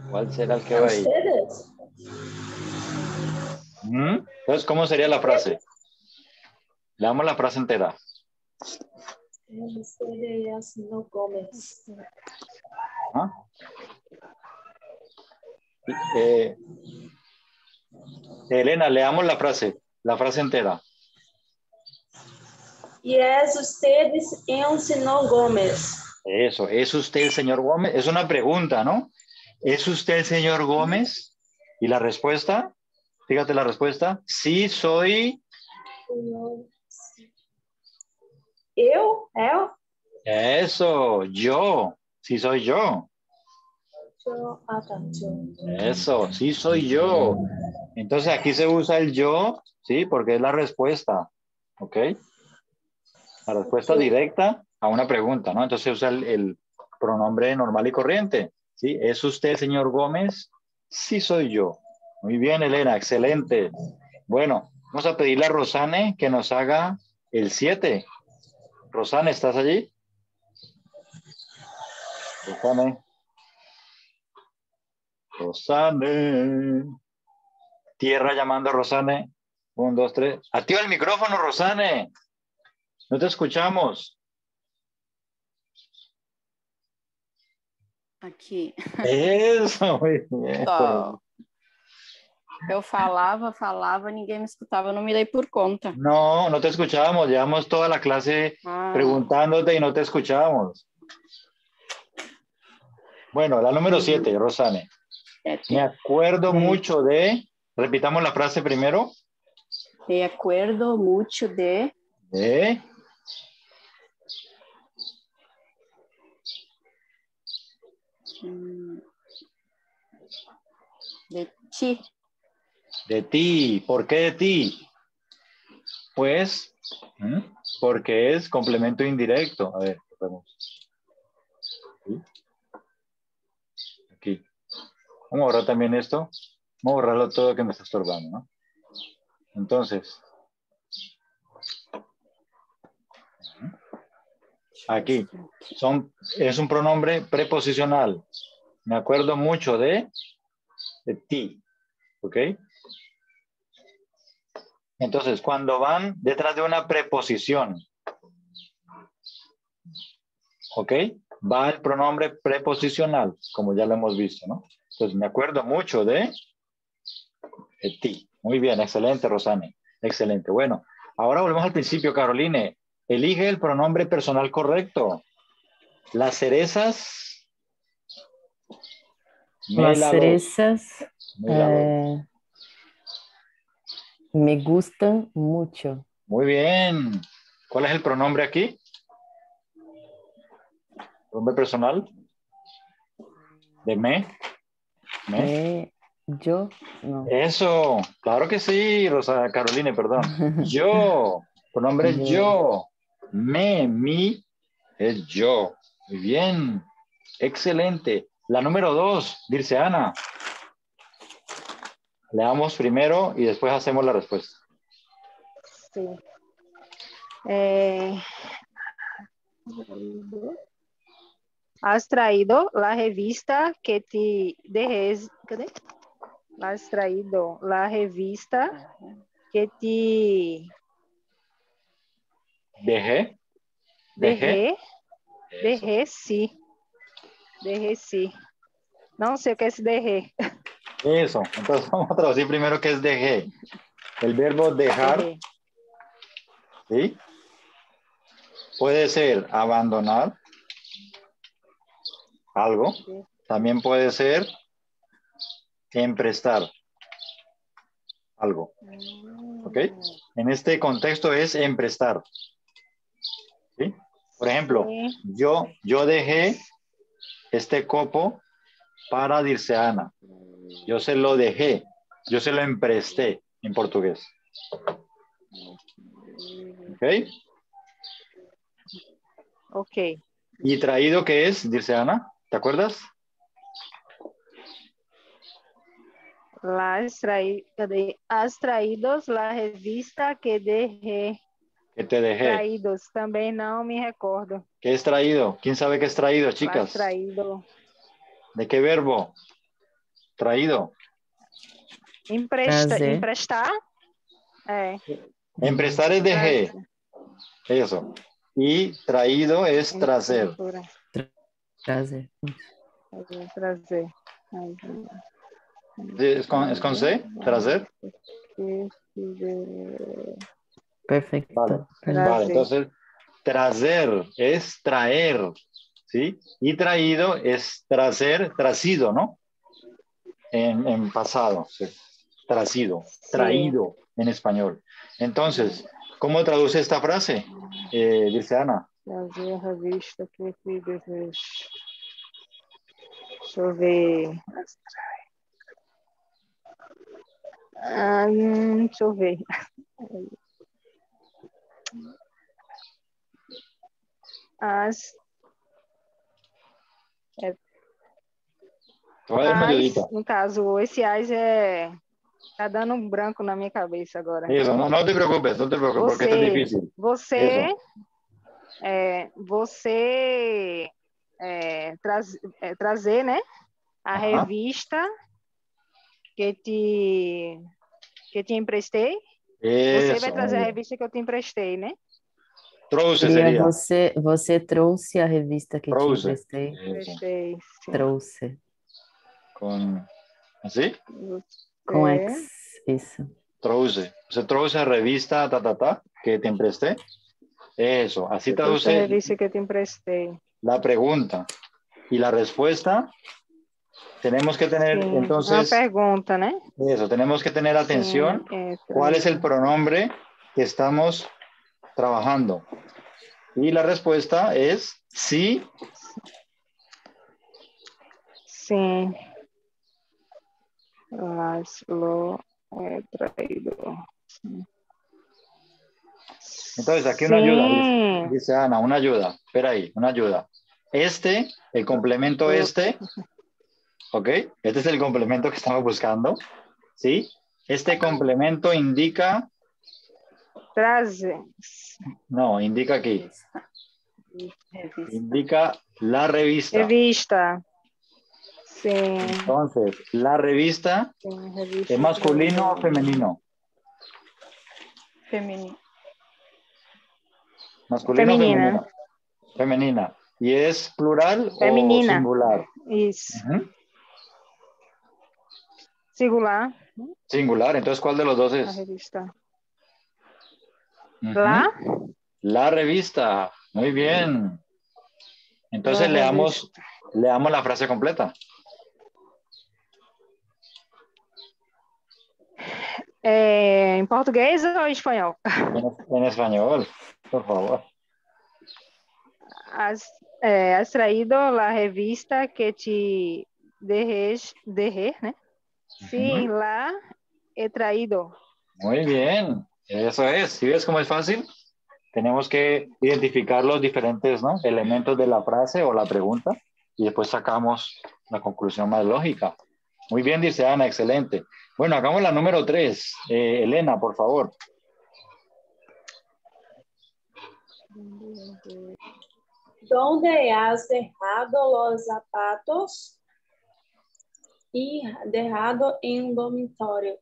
¿Cuál será el que va ahí? ¿Mm? Entonces, ¿cómo sería la frase? Leamos la frase entera. Ustedes no Gómez. ¿Ah? Eh, Elena, leamos la frase, la frase entera. Yes, ustedes ensinou Gómez. Eso, ¿es usted el señor Gómez? Es una pregunta, ¿no? ¿Es usted el señor Gómez? Y la respuesta, fíjate la respuesta, sí soy, Eu? Eu? eso, yo, sí soy yo? Ah. Eu. eso, sí soy yo. Entonces aquí se usa el yo, ¿sí? Porque es la respuesta, ¿ok? La respuesta directa a una pregunta, ¿no? Entonces se usa el, el pronombre normal y corriente, ¿sí? ¿Es usted señor Gómez? Sí soy yo. Muy bien, Elena, excelente. Bueno, vamos a pedirle a Rosane que nos haga el 7. Rosane, ¿estás allí? Rosane. Rosane. Tierra llamando a Rosane. Un, dos, tres. Activa el micrófono, Rosane. No te escuchamos. Aqui. Eso, muy bien. Eu falava, falava, ninguém me escutava, eu não me dei por conta. No, no te escuchábamos. Llevamos toda la clase Ah, preguntándote y no te escuchábamos. Bueno, la número siete, Rosane. Me acuerdo mucho de. Repitamos la frase primero. me acuerdo mucho de De. de ti. De ti. ¿Por qué de ti? Pues, ¿m? porque es complemento indirecto. A ver, vamos. ¿Sí? Aquí. Vamos a borrar también esto. Vamos a borrarlo todo que me está estorbando, ¿no? Entonces. Aquí. Son, es un pronombre preposicional. Me acuerdo mucho de, de ti. ¿Ok? Entonces, cuando van detrás de una preposición, ¿ok? va el pronombre preposicional, como ya lo hemos visto, ¿no? Entonces me acuerdo mucho de, de ti. Muy bien, excelente, Rosane. Excelente. Bueno, ahora volvemos al principio, Caroline. Elige el pronombre personal correcto. Las cerezas. Las cerezas eh, me gustan mucho. Muy bien. ¿Cuál es el pronombre aquí? ¿Pronombre personal? ¿De me? ¿Me? Yo no. Eso, claro que sí, Rosa Caroline, perdón. [LAUGHS] Yo, pronombre Yo. yo. Me, mi, es yo. Muy bien, excelente. La número dos, dice Ana. Leamos primero y después hacemos la respuesta. Sí. Eh, has traído la revista que te dejé. Has traído la revista que te Dejé. Dejé. dejé. Dejé, sí. Dejé, sí. Não sei o que é esse dejé. [LAUGHS] Eso. Entonces [LAUGHS] vamos a traducir primero qué es dejé. El verbo dejar. ¿sí? Puede ser abandonar algo. También puede ser emprestar algo. ¿Ok? En este contexto es emprestar. ¿Sí? Por ejemplo, yo, yo dejé este copo para Dirceana. Yo se lo dejé. Yo se lo empresté en portugués. ¿Ok? Ok. ¿Y traído qué es, Dirceana? ¿Te acuerdas? Las traí, cadê? Has traídos la revista que dejé. Que te dejé. Traídos, também não me recordo. ¿Qué es traído? ¿Quién sabe qué es traído, chicas? traído. ¿De qué verbo? Traído. Empresta, Trazer. emprestar? É. Emprestar es dejé. Eso. Y traído es trazer. Trazer. Trazer. ¿Es con, es con C? Trazer. Perfecto. Vale. Perfecto. Vale, entonces, trazer es traer, ¿sí? Y traído es trazer, tracido, ¿no? En, en pasado, sí. Tracido, traído en español. Entonces, ¿cómo traduce esta frase? Eh, dice Ana. [LAUGHS] no caso, esse as é. Tá dando um branco na minha cabeça agora. Eso, no, no te preocupes, no te preocupes, porque esto es Você, difícil. você, é, você é, traz- é, trazer, né, a Aham. revista que te que te emprestei. Você Eso, vai trazer a revista que eu te emprestei, né? Trouxe Seria você, você trouxe a revista que Trouxe. te emprestei? Sim. Trouxe. Con, ¿así? Com Você- X. Isso. Trouxe. Você trouxe a revista ta, ta, ta, que te empresté. Eso, así traduce revista que te emprestei. la pregunta. Y la respuesta, tenemos que tener, uma entonces, pergunta, né? eso, tenemos que tener atención. ¿Cuál es el pronombre que estamos trabajando? Y la respuesta es sí, Laszlo é traído. Entonces, aquí una ayuda. Sim. Dice Ana, una ayuda. Espera ahí, una ayuda. Este, el complemento este, ¿ok? Este es el complemento que estamos buscando, ¿sí? Este complemento indica, Trazer. no, indica aquí, indica la revista. Revista. Entonces, la revista revista. es masculino o femenino. Feminino. Masculino o Femenina. femenino. Femenina. ¿Y es plural Femenina. o singular? Ujú. Singular, Singular, entonces ¿cuál de los dos es? revista. Ujú. Lá, La revista. Muy bien. Entonces La leamos, leamos la frase completa. É, em português ou em espanhol? En, en español, por favor. Has, has traído a revista que te derrei, derrei, né? Sim, lá he traído. Muy bien. Eso es. ¿Sí ves cómo es fácil? Tenemos que identificar los diferentes ¿no? elementos de la frase o la pregunta y después sacamos la conclusión más lógica. Muy bien, dice Ana, excelente. Bueno, hagamos la número tres. Eh, Elena, por favor. ¿Dónde has dejado los zapatos? Y dejado en un dormitorio.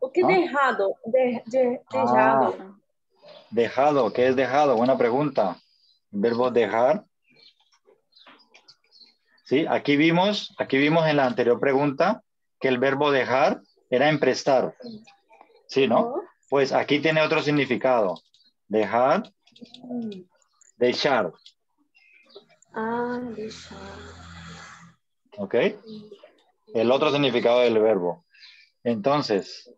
O que Ah. dejado? De, de- dejado. Dejado, ¿qué es dejado? Buena pregunta. Verbo dejar. Sí, aquí vimos, aquí vimos en la anterior pregunta que el verbo dejar era emprestar. Sí, ¿no? Pues aquí tiene otro significado. Dejar, Mm. dejar, Ah, deixar. ¿ok? El otro significado del verbo. Entonces,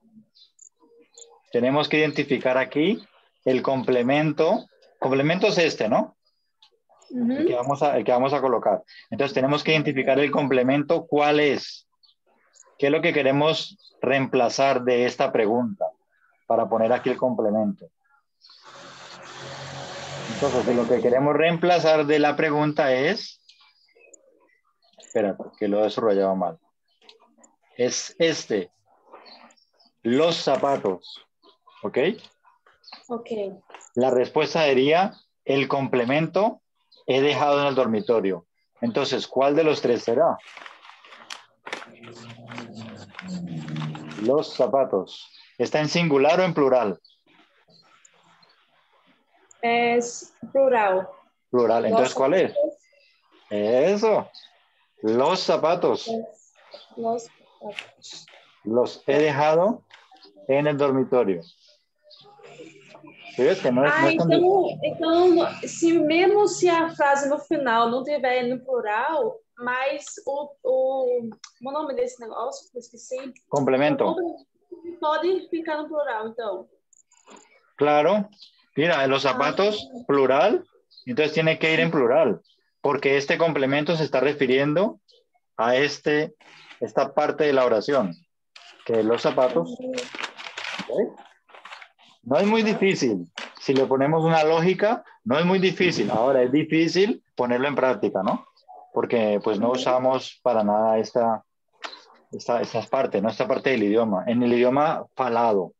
tenemos que identificar aquí el complemento. Complemento es este, ¿no? el que, vamos a, el que vamos a colocar. Entonces tenemos que identificar el complemento, ¿cuál es? ¿Qué es lo que queremos reemplazar de esta pregunta para poner aquí el complemento? Entonces, lo que queremos reemplazar de la pregunta es, espérate, que lo he subrayado mal. Es este, los zapatos, ¿ok? Ok. La respuesta sería el complemento he dejado en el dormitorio. Entonces, ¿cuál de los tres será? Los zapatos. ¿Está en singular o en plural? Es plural. Plural. Entonces, ¿cuál es? Eso. Los zapatos. Los zapatos. Los he dejado en el dormitorio. ¿Sí ves que no es, no Ah, es então, então, se mesmo se a frase no final não tiver no plural, mas o, o, o nome desse negócio? Eu esqueci. complemento? Pode ficar no plural, então. Claro. Mira, los zapatos, plural, entonces tiene que ir en plural, porque este complemento se está refiriendo a este, esta parte de la oración, que los zapatos. ¿ok? No es muy difícil. Si le ponemos una lógica, no es muy difícil. Ahora es difícil ponerlo en práctica, ¿no? Porque pues no usamos para nada esta, esta, estas partes, ¿no? Esta parte del idioma. En el idioma falado,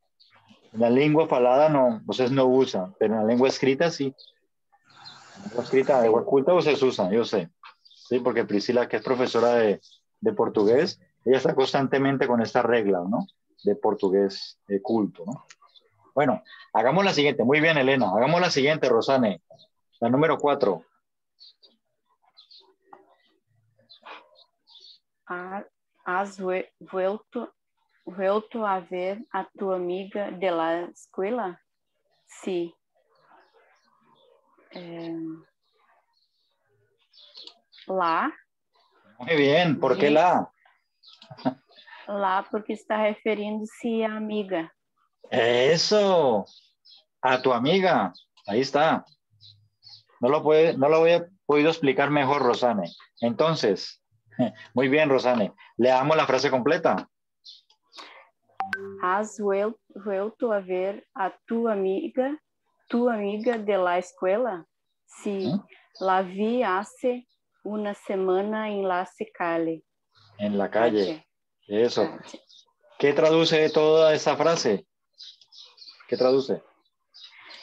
en la lengua falada no, ustedes no usan, pero en la lengua escrita sí. En la lengua escrita de oculta ustedes usan, yo sé. Sí, porque Priscila, que es profesora de, de portugués, ella está constantemente con esta regla, ¿no? De portugués eh, culto, ¿no? Bueno, hagamos la siguiente. Muy bien, Elena. Hagamos la siguiente, Rosane. La número cuatro. Has vue- vuelto, vuelto a ver a tu amiga de la escuela? Sí. Eh, lá, Muy bien. ¿Por qué la? lá porque está referindo-se à amiga. Eso. A tu amiga. Ahí está. No lo, puede, no lo había podido explicar mejor, Rosane. Entonces, [LAUGHS] muy bien, Rosane. Leamos la frase completa. Has vuel- vuelto a ver a tu amiga, tu amiga de la escuela? Sí, la vi hace una semana en la calle. En la calle. Eso. ¿Qué traduce toda esa frase? ¿Qué traduce?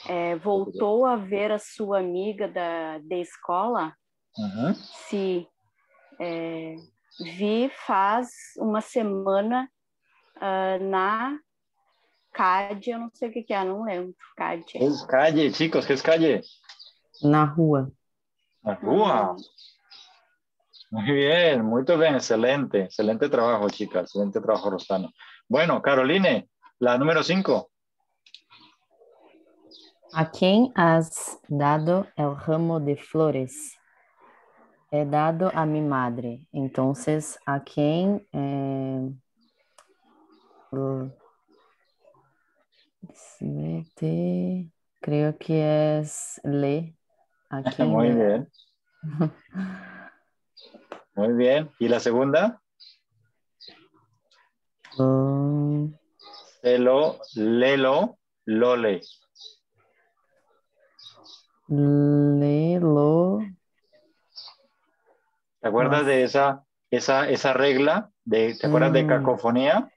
É, voltou a ver a sua amiga da, da escola? Ujú. Se é, vi faz uma semana ah, na CAD, eu não sei o que, que é, não lembro. CAD. Calle, chicos, ¿qué es calle? Na rua. La rúa. Muy bien, muy bien, excelente, excelente trabajo, chicas, excelente trabajo, Rosana. Bueno, Caroline, la número cinco. ¿A quién has dado el ramo de flores? He dado a mi madre. Entonces, ¿a quién? eh, creo que es le. ¿A [LAUGHS] quién Muy le- bien, [LAUGHS] muy bien. ¿Y la segunda? Mm, Celo, lelo, lole. le lo ¿Te acuerdas de esa, esa, esa regla? De, ¿Te acuerdas de cacofonía?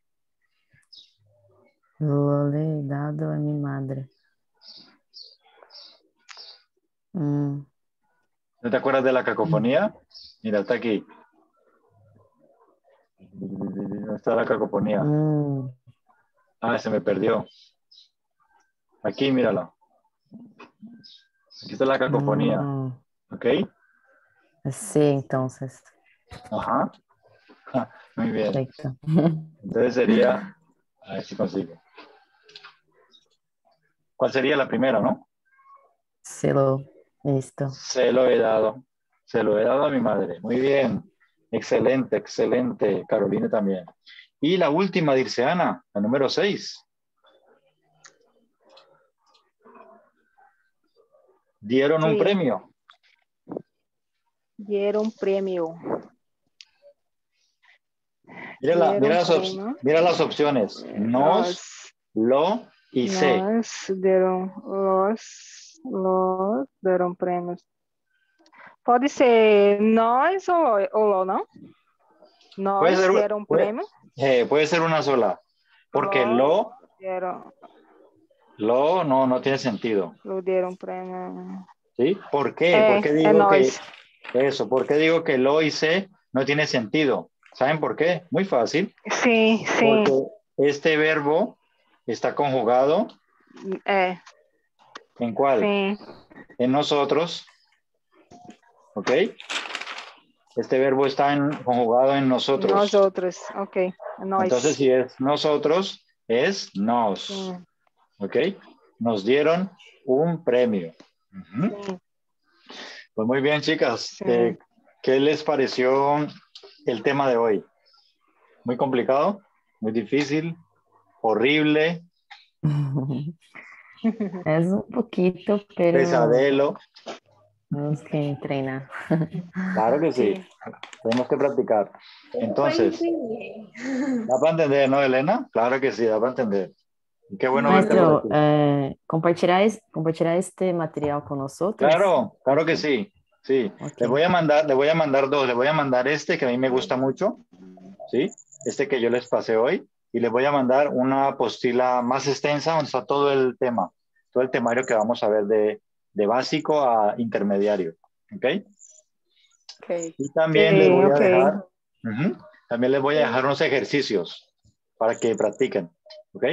lo le he dado a mi madre. Mm, ¿No te acuerdas de la cacofonía? Mira, está aquí. ¿Dónde está la cacofonía? mm, Ah, se me perdió. Aquí, míralo. Aquí está la cacofonía, mm. ¿ok? Sí, entonces. Ajá. Ja, Muy bien. Perfecto. Entonces sería, a ver si consigo. ¿Cuál sería la primera, no? Se lo, listo. Se lo he dado. Se lo he dado a mi madre. Muy bien. Excelente, excelente. Carolina también. Y la última, Dirceana, la número seis. Dieron un premio. Dieron premio. Mira, la- Dieron mira las, op- premio. mira las opciones. Nos, lo y se. Nós deram los, los deram prêmios. Pode ser nós ou, ou lo, não? Nós Puede ser- deram puede- prêmio. Eh, puede ser una sola. Porque Lo. lo, Deram, lo no, no tiene sentido. lo deram prêmio. ¿Sí? ¿Por qué? É, ¿Por qué é digo nós. Eso? ¿Por qué digo que lo y se no tiene sentido? ¿Saben por qué? Muy fácil. Sim, sim. Porque este verbo está conjugado É, en cuál? En nosotros. ¿Ok? Este verbo está en- conjugado en nosotros. Nós outros. Ok. Entonces, si es nosotros, es nos. Sim, ¿Ok? Nos dieron un premio. Sim. Pues muy bien, chicas. Sí. Eh, ¿Qué les pareció el tema de hoy? ¿Muy complicado? ¿Muy difícil? ¿Horrible? [LAUGHS] Es un poquito, pero ¿Pesadelo? tenemos que treinar. Claro que sí. Tenemos que practicar. Entonces. ¿da para entender, no, Elena? Claro que sí, da para entender. Qué bueno Maestro, eh, ¿compartirá, es- compartirá este material con nosotros? Claro, claro que sí. Sí. Ok. Le voy a mandar, le voy a mandar dos. Le voy a mandar este que a mí me gusta mucho. ¿Sí? Este que yo les pasé hoy. Y les voy a mandar una apostila más extensa donde está todo el tema. Todo el temario que vamos a ver de, de básico a intermediario. ¿Ok? Ok. Y también Sí, les voy a dejar, Ujú. también les voy a dejar unos ejercicios para que practiquen. ¿Ok?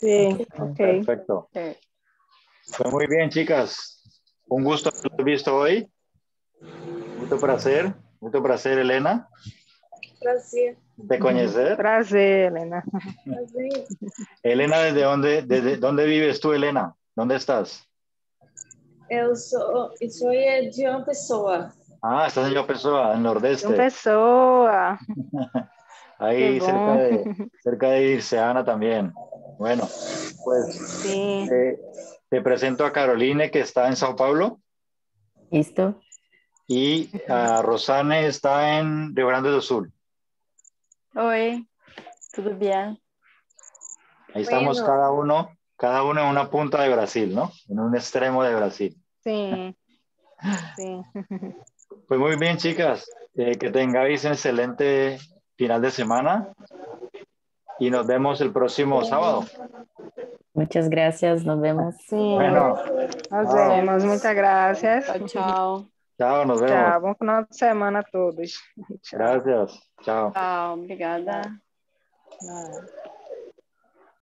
Sim, ok. Perfecto. Ok. Pues muy bien, chicas. Un gusto haberlos visto hoy. Mucho placer. Mucho placer, Elena, Prazer. de conocer. Prazer, Helena. Prazer. Elena, ¿desde dónde, desde dónde vives tú, Elena? ¿Dónde estás? Eu sou, sou de uma pessoa. Ah, estás en Yo Pessoa, en Nordeste, pessoa. [LAUGHS] ahí cerca bon. de, cerca de Irseana también. Bueno, pues eh, te presento a Caroline, que está en Sao Paulo, ¿Listo? y a Rosane está en Rio Grande do Sul. Oi, tudo bem? Ahí estamos Bueno. cada uno, cada uno en una punta de Brasil, ¿no? En un extremo de Brasil. Sim. [LAUGHS] Sim. Pues muy bien, chicas. Eh, que tengáis un excelente final de semana y nos vemos el próximo sábado. Muchas gracias, nos vemos. Bueno, tchau. vemos. Muitas graças. Tchau, tchau. chao, nos vemos. Tchau. Bom final de semana a todos. Tchau. Gracias. Chao. Tchau, obrigada. Tchau.